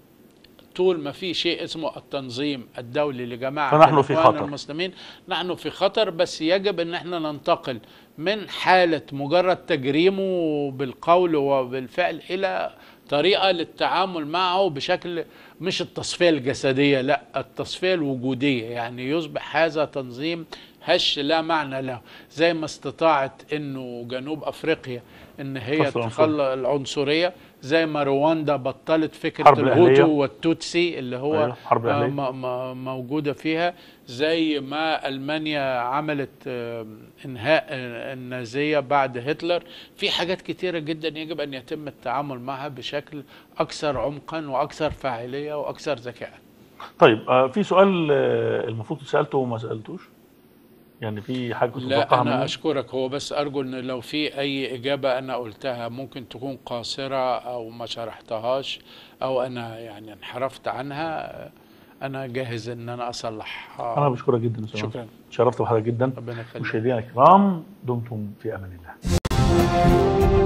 طول ما في شيء اسمه التنظيم الدولي لجماعة فنحن في خطر. المسلمين نحن في خطر بس يجب أن إحنا ننتقل من حالة مجرد تجريمه بالقول وبالفعل إلى طريقة للتعامل معه بشكل مش التصفية الجسدية لا التصفية الوجودية يعني يصبح هذا تنظيم هش لا معنى له زي ما استطاعت إنه جنوب أفريقيا إن هي. تخلى العنصرية زي ما رواندا بطلت الأهلية. الهوتو والتوتسي اللي هو أيوة، حرب آه، الأهلية. م- م- موجودة فيها زي ما ألمانيا عملت آه، إنهاء آه، النازية بعد هتلر في حاجات كتيرة جدا يجب أن يتم التعامل معها بشكل أكثر عمقا وأكثر فاعلية وأكثر ذكاء طيب آه، في سؤال المفروض سألته وما سألتوش يعني في حاجة كنت لا أنا منه؟ أشكرك. هو بس أرجو أن لو في أي إجابة أنا قلتها ممكن تكون قاصرة أو ما شرحتهاش أو أنا يعني انحرفت عنها. أنا جاهز أن أنا أصلحها. أنا بشكرك جدا أستاذ شكرا. شرفت بحضرتك جدا. ربنا يخليك. مشاهدينا الكرام دمتم في أمان الله.